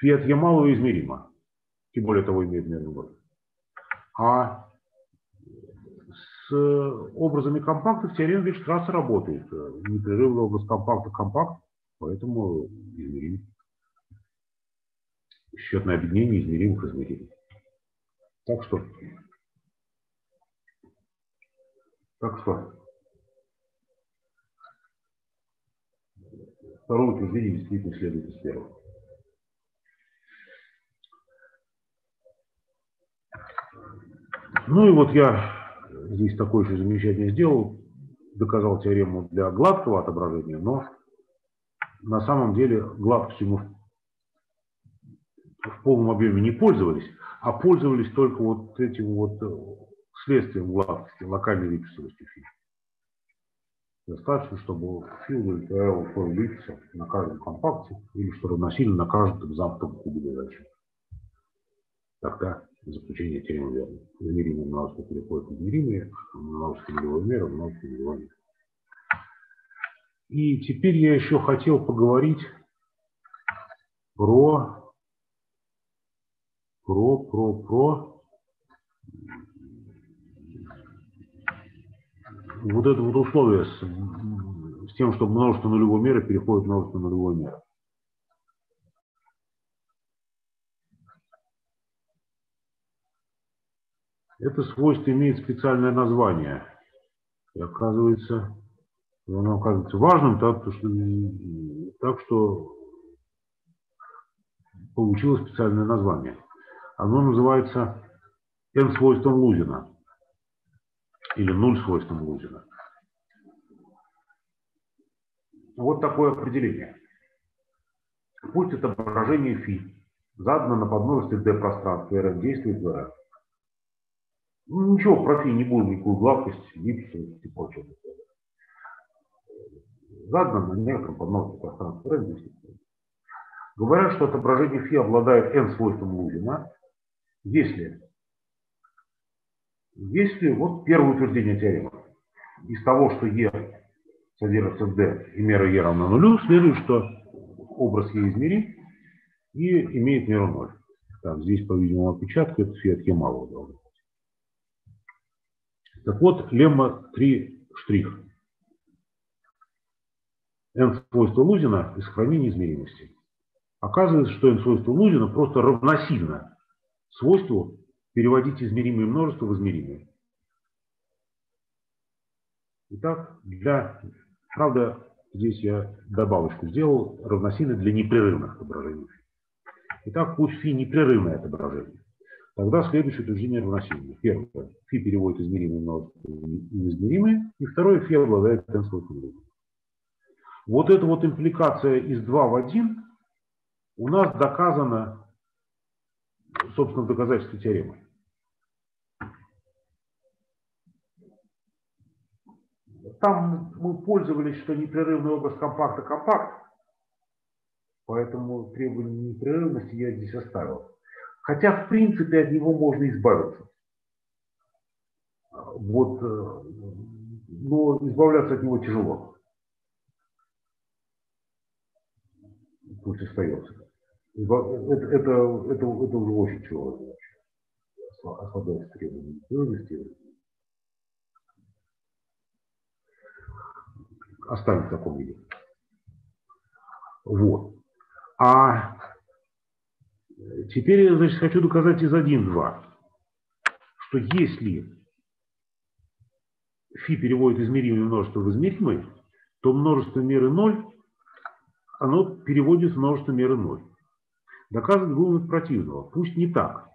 фи от Е малого измеримо. Тем более того имеет мерную важность. А с образами компактов теорема Вейштрасса работает. Непрерывный образ компакта компакт, поэтому измерим. Счетное объединение измеримых измеримых. Так что, так что, второе утверждение действительно следует из первого. Ну и вот я здесь такое же замечание сделал, доказал теорему для гладкого отображения, но на самом деле гладкостью мы в полном объеме не пользовались, а пользовались только вот этим вот э, следствием гладкости, локальной липсовости фи. Достаточно, чтобы фи удовлетворял условия липса на каждом компакте или что равносильно на каждом замкнутом кубе задачи. Тогда заключение теоремы верно. Измеримое множество переходит в множество нулевой меры, множество нулевой меры. И теперь я еще хотел поговорить про, про, про, про вот это вот условие с, с тем, что множество нулевой меры переходит в множество нулевой меры. Это свойство имеет специальное название. И оказывается, оно оказывается важным, так что, так что получило специальное название. Оно называется n-свойством Лузина или нуль-свойством Лузина. Вот такое определение. Пусть отображение φ задано на подмножестве d пространства Rn действует в Rn. Ну, ничего, про фи не будем, никакую гладкость, гибкость и прочее. Задано на некотором подмножестве пространства Говорят, что отображение фи обладает n свойством Лузина, если, если вот первое утверждение теоремы. Из того, что e содержится в d и мера e равна нулю, следует, что образ e измерим и имеет меру 0. Так, здесь, по-видимому, опечатка, это фи от e малого должно так вот, лемма 3 штрих. n-свойство Лузина из сохранения измеримости. Оказывается, что n-свойство Лузина просто равносильно свойству переводить измеримые множества в измеримые. Итак, для, правда, здесь я добавочку сделал, равносильно для непрерывных отображений. Итак, пусть фи непрерывное отображение. Тогда следующее утверждение равносильно. Первое. Фи переводит измеримое множество в неизмеримое. И второе. Фи обладает n свойством Вот эта вот импликация из 2 в 1 у нас доказана, собственно, в доказательстве теоремы. Там мы пользовались, что непрерывный образ компакта компакт, поэтому требование непрерывности я здесь оставил. Хотя, в принципе, от него можно избавиться. Вот, э, но избавляться от него тяжело. Пусть остается. Это, это, это, это уже очень тяжело. Ослабляется требование непрерывности. Оставим в таком виде. Вот. А теперь, значит, хочу доказать из 1.2, что если фи переводит измеримое множество в измеримое, то множество меры 0, оно переводит в множество меры 0. Доказывать будем противного. Пусть не так.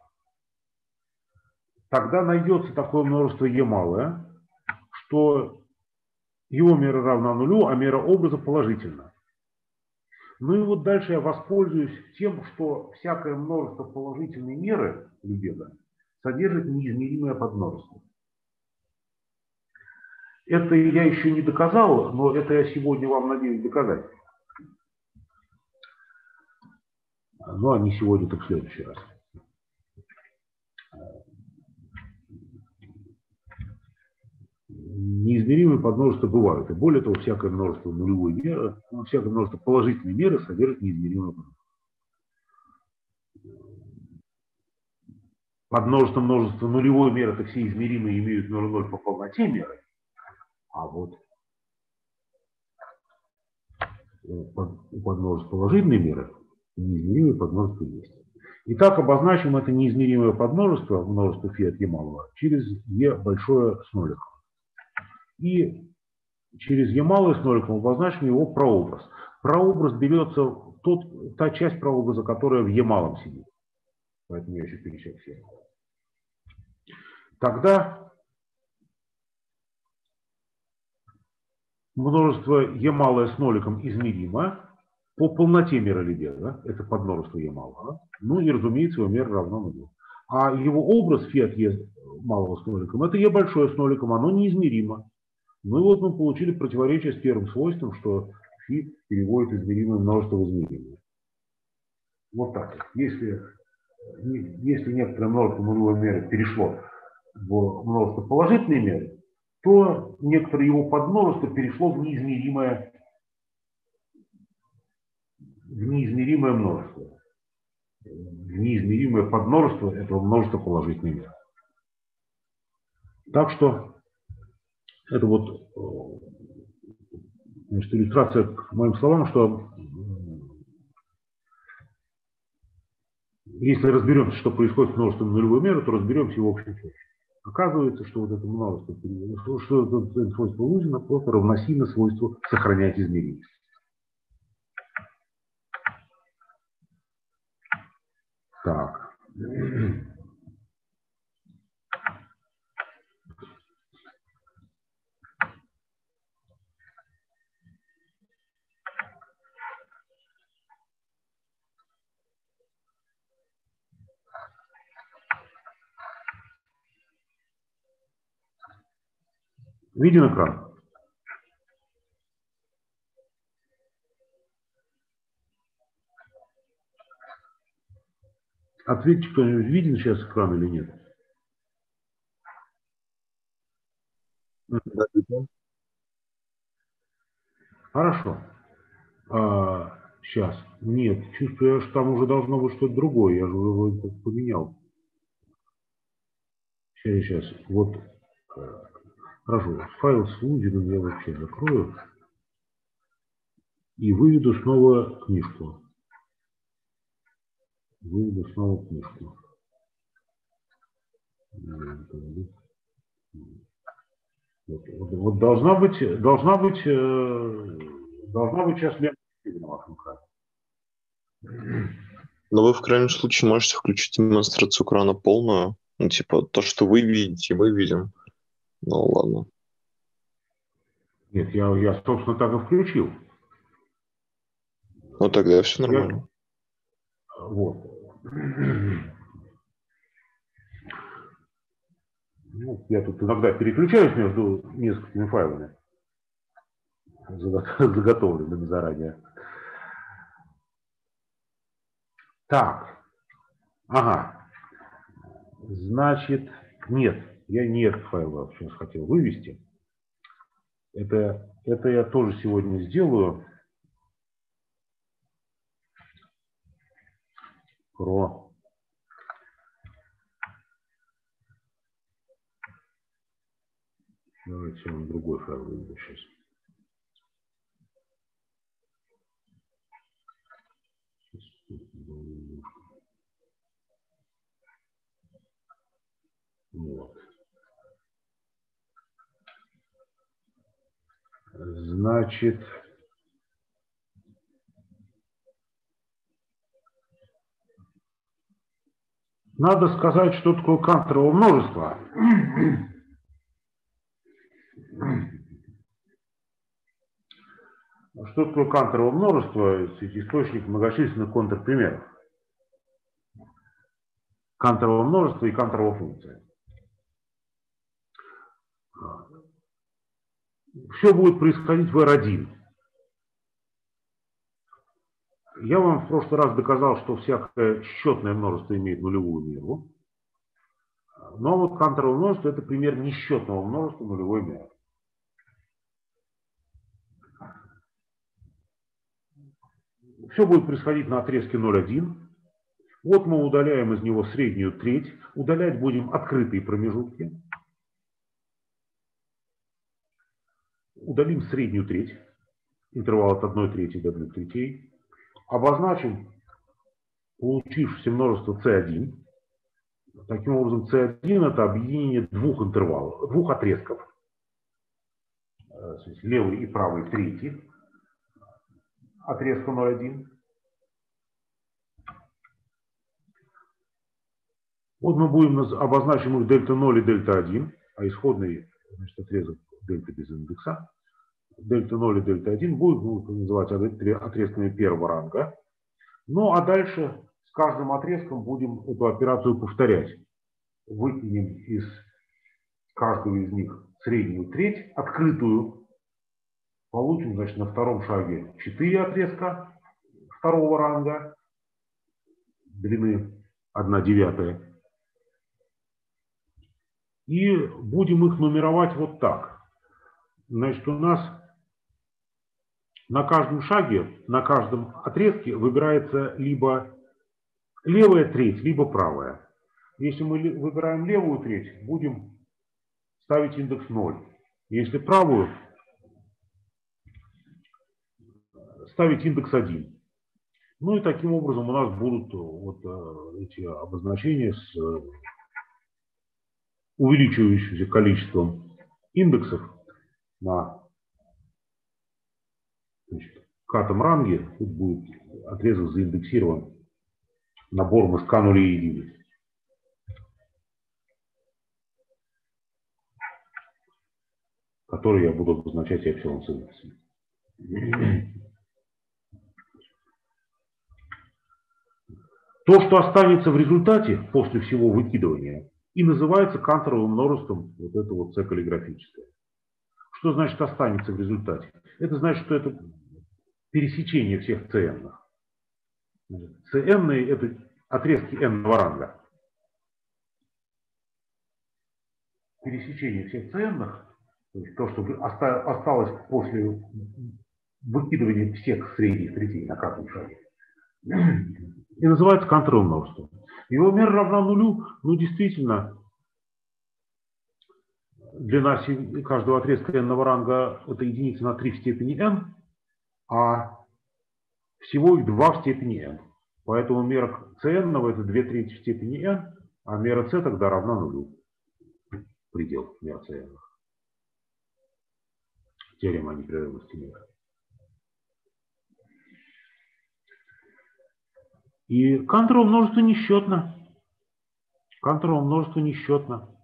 Тогда найдется такое множество е малое, что его мера равна нулю, а мера образа положительна. Ну и вот дальше я воспользуюсь тем, что всякое множество положительной меры Любега содержит неизмеримое подмножество. Это я еще не доказал, но это я сегодня вам надеюсь доказать. Ну, а не сегодня, так в следующий раз. Неизмеримые подмножества бывают. И более того, всякое множество нулевой меры, ну, всякое множество положительной меры содержит неизмеримое подмножество. Под множеством множества нулевой меры, так все измеримые имеют 0,0 по полноте меры. А вот у подмножества положительной меры неизмеримое подмножество есть. Итак, обозначим это неизмеримое подмножество, множество фи от e малого, через e большое с ноликом и через Ямалы с ноликом обозначим его прообраз. Прообраз берется тот, та часть прообраза, которая в Ямалом сидит. Поэтому я еще перечек все. Тогда множество Ямалое с ноликом измеримо по полноте миролюбия. Это подмножество Ямалого. Ну и, разумеется, его мера равна нулю. А его образ фи от Е малого с ноликом, это Е большое с ноликом, оно неизмеримо. Ну и вот мы получили противоречие с первым свойством, что фи переводит измеримое множество в измеримое. Вот так. Если, если некоторое множество нулевой меры перешло в множество положительной меры, то некоторое его подмножество перешло в неизмеримое, в неизмеримое множество. В неизмеримое подмножество этого множества положительной меры. Так что это вот э, значит, иллюстрация к моим словам, что если разберемся, что происходит с множеством нулевой меры, то разберемся его общем случае. Оказывается, что вот это множество, что это свойство Лузина просто равносильно свойству сохранять измеримость. Так. Виден экран? Ответьте, кто-нибудь виден сейчас экран или нет? Хорошо. А, сейчас. Нет, чувствую, что там уже должно быть что-то другое. Я же его поменял. Сейчас, сейчас. Вот э, Хорошо, файл с Лундиным я вообще закрою и выведу снова книжку. Выведу снова книжку. Вот, вот, вот должна быть, должна быть, э, Должна быть сейчас лента на вашем экране. Но вы в крайнем случае можете включить демонстрацию экрана полную. Ну, типа, то, что вы видите, мы видим. Ну, ладно. Нет, я, я собственно, так и включил. Ну, тогда все нормально. Я... Вот. Ну, я тут иногда переключаюсь между несколькими файлами, заготовленными заранее. Так, ага, значит, нет, я не этот файл сейчас хотел вывести. Это, это я тоже сегодня сделаю. Про Давайте я вам другой файл выведу сейчас. Вот. Значит, надо сказать, что такое кантрово множество. Что такое кантрово множество? Источник многочисленных контрпримеров. Кантрово множество и кантрово функция. Все будет происходить в R1. Я вам в прошлый раз доказал, что всякое счетное множество имеет нулевую меру. Но вот кантрово множество – это пример несчетного множества нулевой меры. Все будет происходить на отрезке 0,1. Вот мы удаляем из него среднюю треть. Удалять будем открытые промежутки. Удалим среднюю треть. Интервал от 1 трети до 2 третей. Обозначим получившееся множество c1. Таким образом, c1 это объединение двух интервалов, двух отрезков. Э, левый и правый третий отрезка 0,1. Вот мы будем обозначим их дельта 0 и дельта 1, а исходный значит, отрезок дельта без индекса. Дельта 0 и дельта 1 будут ну, называть отрезками первого ранга. Ну а дальше с каждым отрезком будем эту операцию повторять. Выкинем из каждого из них среднюю треть, открытую Получим, значит, на втором шаге 4 отрезка второго ранга длины 1 девятая. И будем их нумеровать вот так. Значит, у нас на каждом шаге, на каждом отрезке выбирается либо левая треть, либо правая. Если мы выбираем левую треть, будем ставить индекс 0. Если правую, ставить индекс 1. Ну и таким образом у нас будут э, вот э, эти обозначения с э, увеличивающимся количеством индексов на катом ранге. Тут будет отрезок заиндексирован набором из К0 и единиц. который я буду обозначать эпсилон с индексом. То, что останется в результате после всего выкидывания, и называется канторовым множеством вот это вот c каллиграфическое. Что значит останется в результате? Это значит, что это пересечение всех cn. cn это отрезки n ранга. Пересечение всех cn, то, есть то, что осталось после выкидывания всех средних третей на каждом шаге и называется контроль множеством. Его мера равна нулю, ну действительно, длина каждого отрезка n ранга это единица на 3 в степени n, а всего их 2 в степени n. Поэтому мера cn это 2 трети в степени n, а мера c тогда равна нулю. Предел мер cn. Теорема непрерывности мира. И контрол множества несчетно. Контрол множества несчетно.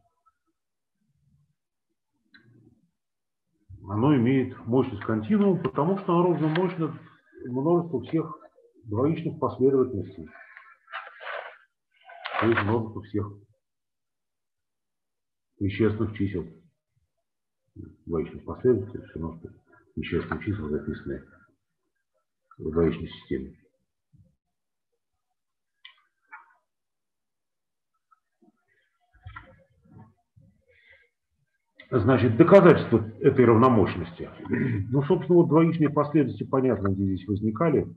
Оно имеет мощность континуума, потому что оно ровно мощно множество всех двоичных последовательностей. То есть множество всех вещественных чисел. Двоичных последовательностей, множество вещественных чисел записанные в двоичной системе. Значит, доказательство этой равномощности. Ну, собственно, вот двоичные последовательности, понятно, где здесь возникали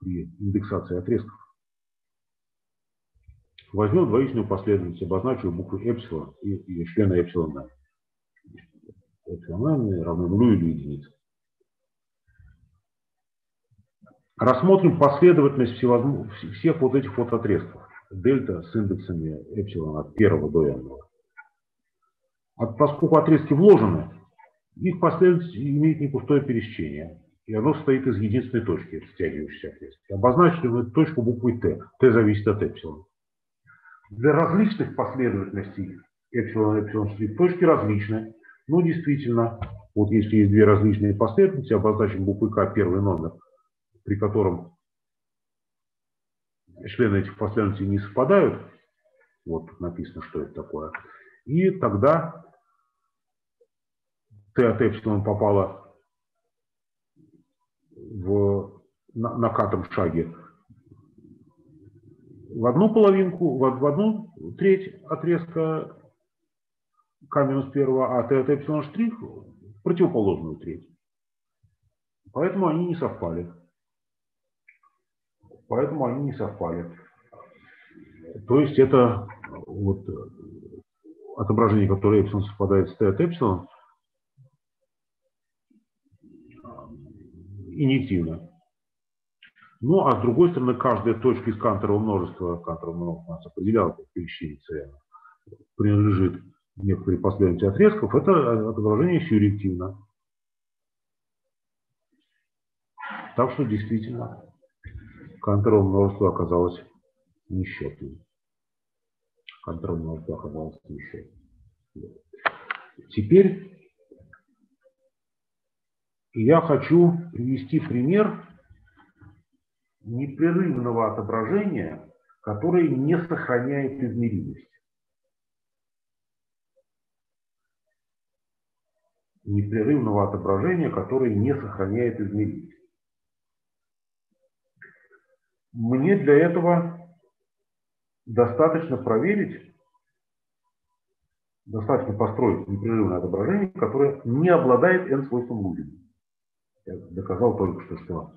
при индексации отрезков. Возьмем двоичную последовательность, обозначу буквы эпсилон и, и члена эпсилон n. Эпсилон равно нулю или единице. Рассмотрим последовательность всех вот этих вот отрезков. Дельта с индексами эпсилон от 1 до n. От, поскольку отрезки вложены, их последовательность имеет не пустое пересечение. И оно состоит из единственной точки, стягивающейся отрезки. Обозначили точку буквой Т. Т зависит от эпсилона. Для различных последовательностей эпсилон и эпсилон штрих точки различны. Но действительно, вот если есть две различные последовательности, обозначим буквой К первый номер, при котором члены этих последовательностей не совпадают, вот написано, что это такое, и тогда Т от эпсилон попала в, на, на катом шаге в одну половинку, в, в одну треть отрезка К минус первого, а Т от эпсилон штрих в противоположную треть. Поэтому они не совпали. Поэтому они не совпали. То есть это вот отображение, которое эпсилон совпадает с Т от эпсилон, инъективно. Ну, а с другой стороны, каждая точка из канторового множества, канторового множества нас определяла как пересечение принадлежит некоторой последовательности отрезков, это отображение сюрреактивно. Так что действительно канторовое множество оказалось несчетным. Канторовое множество оказалось несчетным. Теперь я хочу привести пример непрерывного отображения, которое не сохраняет измеримость. Непрерывного отображения, которое не сохраняет измеримость. Мне для этого достаточно проверить, достаточно построить непрерывное отображение, которое не обладает n-свойством Лузина. Я доказал только что, что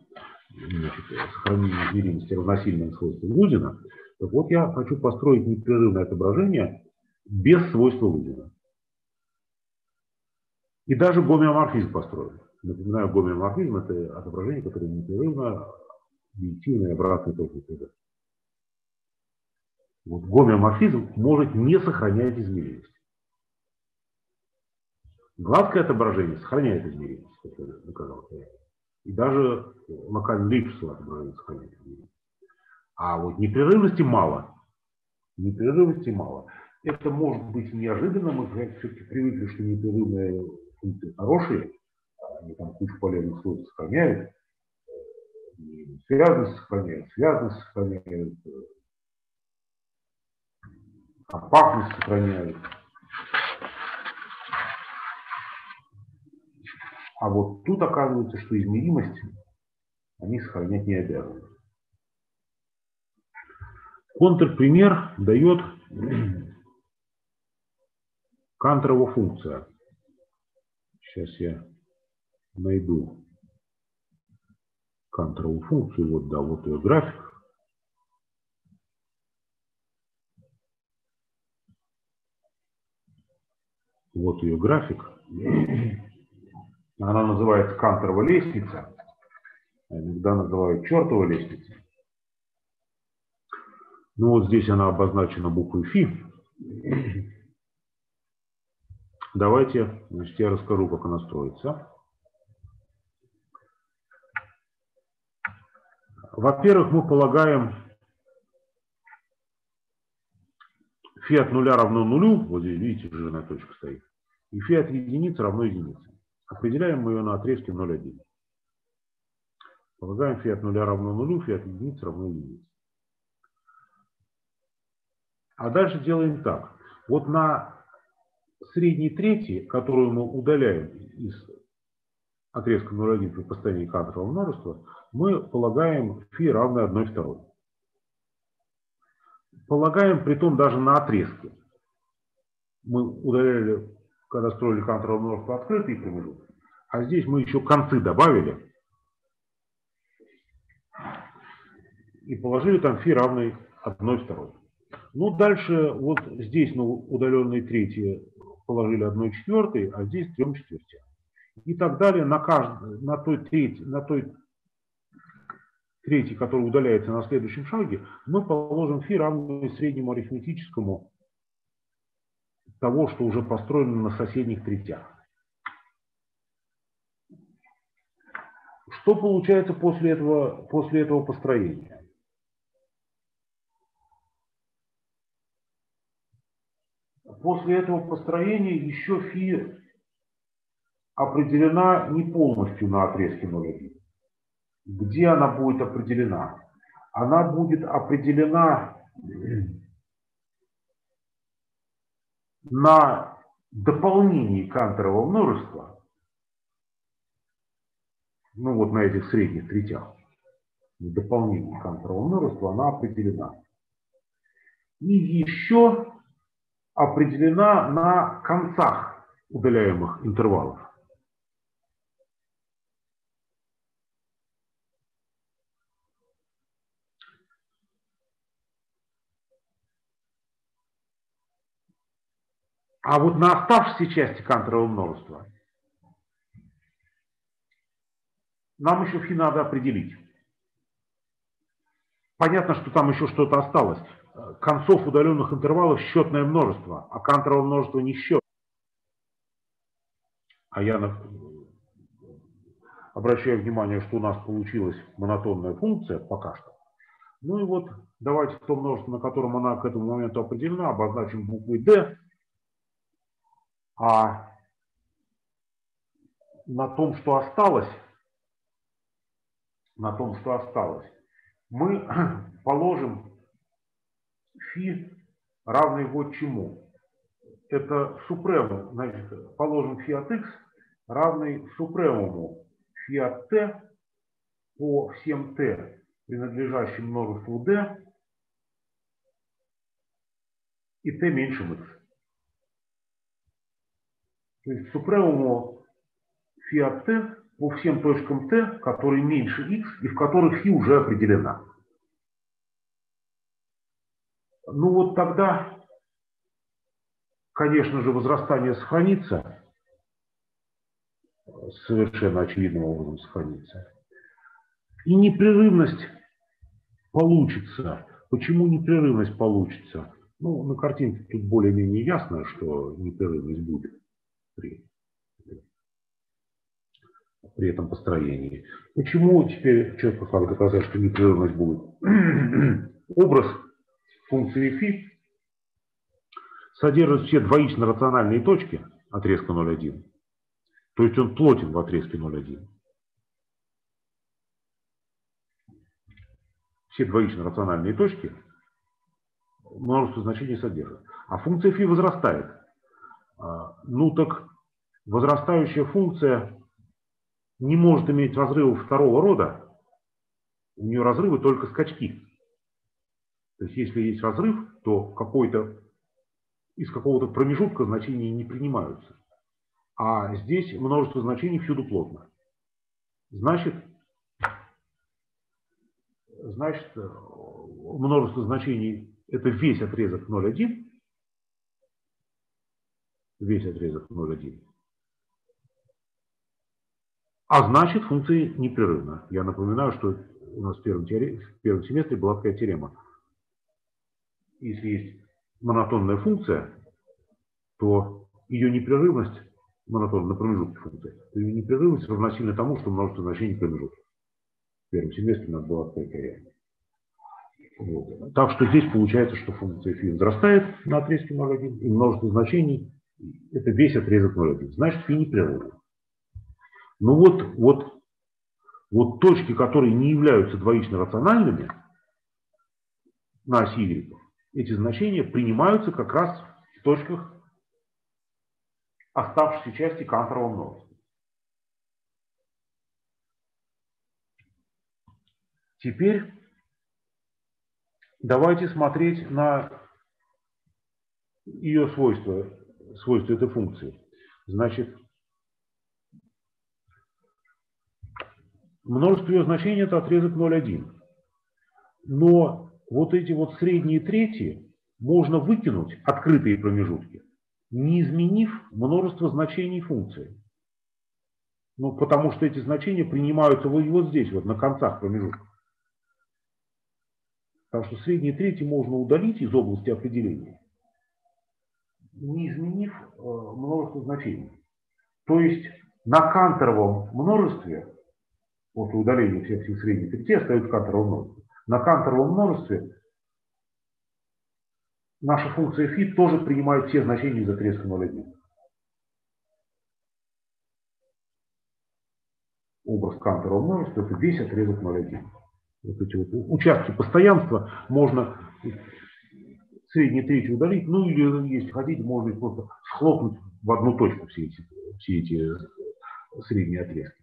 значит, сохранение измеримости равносильно свойству Лузина. Так вот, я хочу построить непрерывное отображение без свойства Лузина. И даже гомеоморфизм построен. Напоминаю, гомеоморфизм – это отображение, которое непрерывно, объективно и обратно только туда. Вот гомеоморфизм может не сохранять измеримость. Гладкое отображение сохраняет измеримость, как я доказал. И даже локальный липсовое отображение сохраняет измеримость. А вот непрерывности мало. Непрерывности мало. Это может быть неожиданно. Мы все-таки привыкли, что непрерывные функции хорошие. Они там кучу полезных свойств сохраняют. Связанность сохраняют, связанность сохраняют, компактность сохраняют. А вот тут оказывается, что измеримость они сохранять не обязаны. Контрпример дает Канторова функция. Сейчас я найду Канторову функцию. Вот, да, вот ее график. Вот ее график. Она называется Канторова лестница, иногда называют чертова лестница. Ну вот здесь она обозначена буквой Фи. Давайте, значит, я расскажу, как она строится. Во-первых, мы полагаем фи от нуля равно нулю, вот здесь видите, жирная точка стоит, и фи от единицы равно единице. Определяем мы ее на отрезке 0,1. Полагаем фи от нуля равно нулю, фи от единицы равно единице. А дальше делаем так. Вот на средней трети, которую мы удаляем из отрезка 0,1 при постоянии квадратного множества, мы полагаем фи равное 1 второй. Полагаем, при том даже на отрезке. Мы удаляли, когда строили квадратное множество, открытые промежутки, а здесь мы еще концы добавили и положили там фи равный 1 второй. Ну, дальше вот здесь на удаленной трети положили 1 четвертой, а здесь 3 четвертях. И так далее на, каждой, на той трети, на той трети, которая удаляется на следующем шаге, мы положим фи равную среднему арифметическому того, что уже построено на соседних третях. Что получается после этого, после этого построения? после этого построения еще фи определена не полностью на отрезке 0,1. Где она будет определена? Она будет определена на дополнении канторового множества, ну вот на этих средних третях, в дополнении канторового множества она определена. И еще определена на концах удаляемых интервалов. А вот на оставшейся части канторового множества нам еще фи надо определить. Понятно, что там еще что-то осталось концов удаленных интервалов счетное множество, а кантовое множество не счет. А я обращаю внимание, что у нас получилась монотонная функция пока что. Ну и вот давайте то множество, на котором она к этому моменту определена, обозначим буквой D. А на том, что осталось, на том, что осталось, мы положим фи равный вот чему? Это супрему, значит, положим фи от x равный супремуму фи от t по всем t, принадлежащим множеству d, и t меньше x. То есть супремуму фи от t по всем точкам t, которые меньше x и в которых фи уже определена. Ну вот тогда, конечно же, возрастание сохранится, совершенно очевидным образом сохранится. И непрерывность получится. Почему непрерывность получится? Ну, на картинке тут более-менее ясно, что непрерывность будет при, при этом построении. Почему теперь четко как доказать, что непрерывность будет? Образ функции φ содержит все двоично рациональные точки отрезка 0,1. То есть он плотен в отрезке 0,1. Все двоично рациональные точки множество значений содержат. А функция φ возрастает. А, ну так возрастающая функция не может иметь разрывов второго рода. У нее разрывы только скачки. То есть если есть разрыв, то какой-то из какого-то промежутка значения не принимаются. А здесь множество значений всюду плотно. Значит, значит множество значений – это весь отрезок 0,1. Весь отрезок 0,1. А значит, функция непрерывна. Я напоминаю, что у нас в первом, в первом семестре была такая теорема – если есть монотонная функция, то ее непрерывность, монотонная на промежутке функции, то ее непрерывность равносильна тому, что множество значений промежутка. В первом семестре у нас была такая теорема. Вот. Так что здесь получается, что функция φ возрастает на отрезке 0,1, и множество значений – это весь отрезок 0,1. Значит, φ непрерывный. Ну вот, вот, вот точки, которые не являются двоично рациональными на оси y, эти значения принимаются как раз в точках оставшейся части Канторова множества. Теперь давайте смотреть на ее свойства, свойства этой функции. Значит, множество ее значений это отрезок 0,1. Но вот эти вот средние трети можно выкинуть, открытые промежутки, не изменив множество значений функции. Ну, потому что эти значения принимаются вот, вот здесь, вот на концах промежутков. Так что средние трети можно удалить из области определения, не изменив э, множество значений. То есть на канторовом множестве, после удаления всех всех средних третей, остается канторовое множество. На канторовом множестве наша функция φ тоже принимает все значения из отрезка 0,1. Образ канторового множества – это весь отрезок 0,1 вот эти вот участки постоянства можно средние трети удалить, ну или, если хотите, можно просто схлопнуть в одну точку все эти, все эти средние отрезки.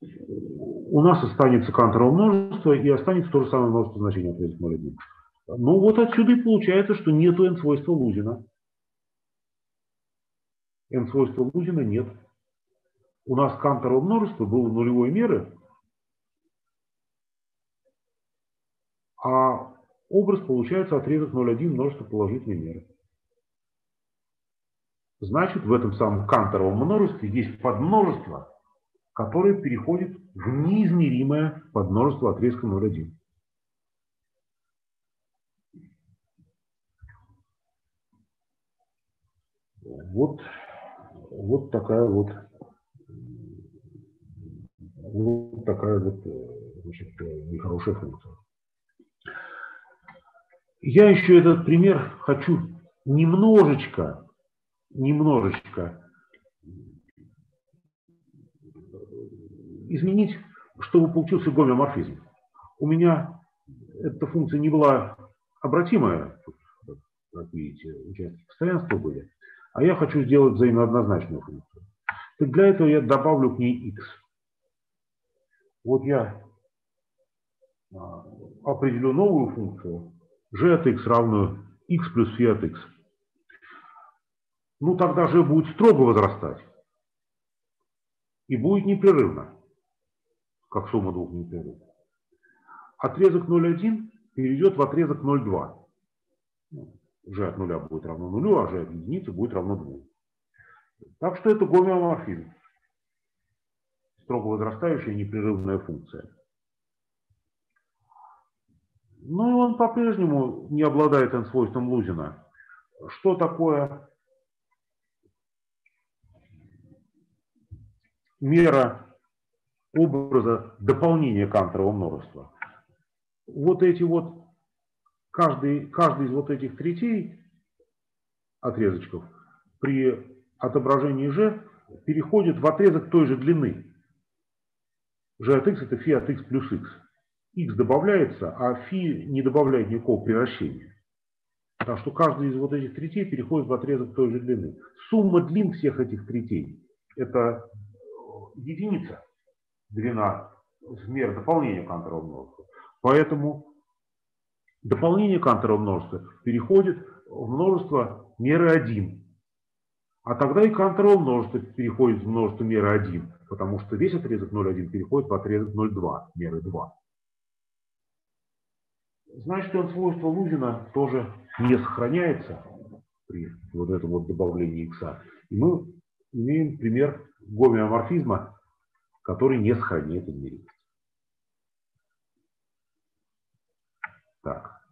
У нас останется канторовое множество и останется то же самое множество значений отрезок 0,1. Ну вот отсюда и получается, что нету n-свойства Лузина. n-свойства Лузина нет у нас Канторово множество было нулевой меры, а образ получается отрезок 0,1 множество положительной меры. Значит, в этом самом Канторовом множестве есть подмножество, которое переходит в неизмеримое подмножество отрезка 0,1. Вот, вот такая вот вот такая вот э, значит, э, нехорошая функция. Я еще этот пример хочу немножечко, немножечко изменить, чтобы получился гомеоморфизм. У меня эта функция не была обратимая, как видите, участки постоянства были, а я хочу сделать взаимооднозначную функцию. Так для этого я добавлю к ней x. Вот я а, определю новую функцию g от x равную x плюс phi от x. Ну тогда g будет строго возрастать. И будет непрерывно, как сумма двух непрерывных. Отрезок 0,1 перейдет в отрезок 0,2. g от нуля будет равно нулю, а g от единицы будет равно 2. Так что это гомеоморфизм строго возрастающая непрерывная функция. Ну и он по-прежнему не обладает n-свойством Лузина. Что такое мера образа дополнения канторового множества? Вот эти вот, каждый, каждый из вот этих третей отрезочков при отображении g переходит в отрезок той же длины g от x это φ от x плюс x. x добавляется, а φ не добавляет никакого превращения. Так что каждый из вот этих третей переходит в отрезок той же длины. Сумма длин всех этих третей – это единица, длина в мер дополнения канторового множества. Поэтому дополнение канторового множества переходит в множество меры 1. А тогда и канторовое множество переходит в множество меры 1 потому что весь отрезок 0,1 переходит в отрезок 0,2, меры 2. Значит, он свойство Лузина тоже не сохраняется при вот этом вот добавлении х. И мы имеем пример гомеоморфизма, который не сохраняет измеримость. Так.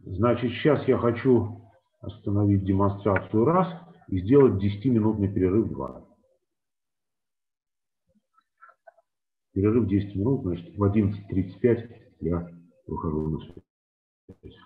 Значит, сейчас я хочу остановить демонстрацию раз и сделать 10-минутный перерыв 2. Перерыв 10 минут, значит, в 11.35 я выхожу на связь.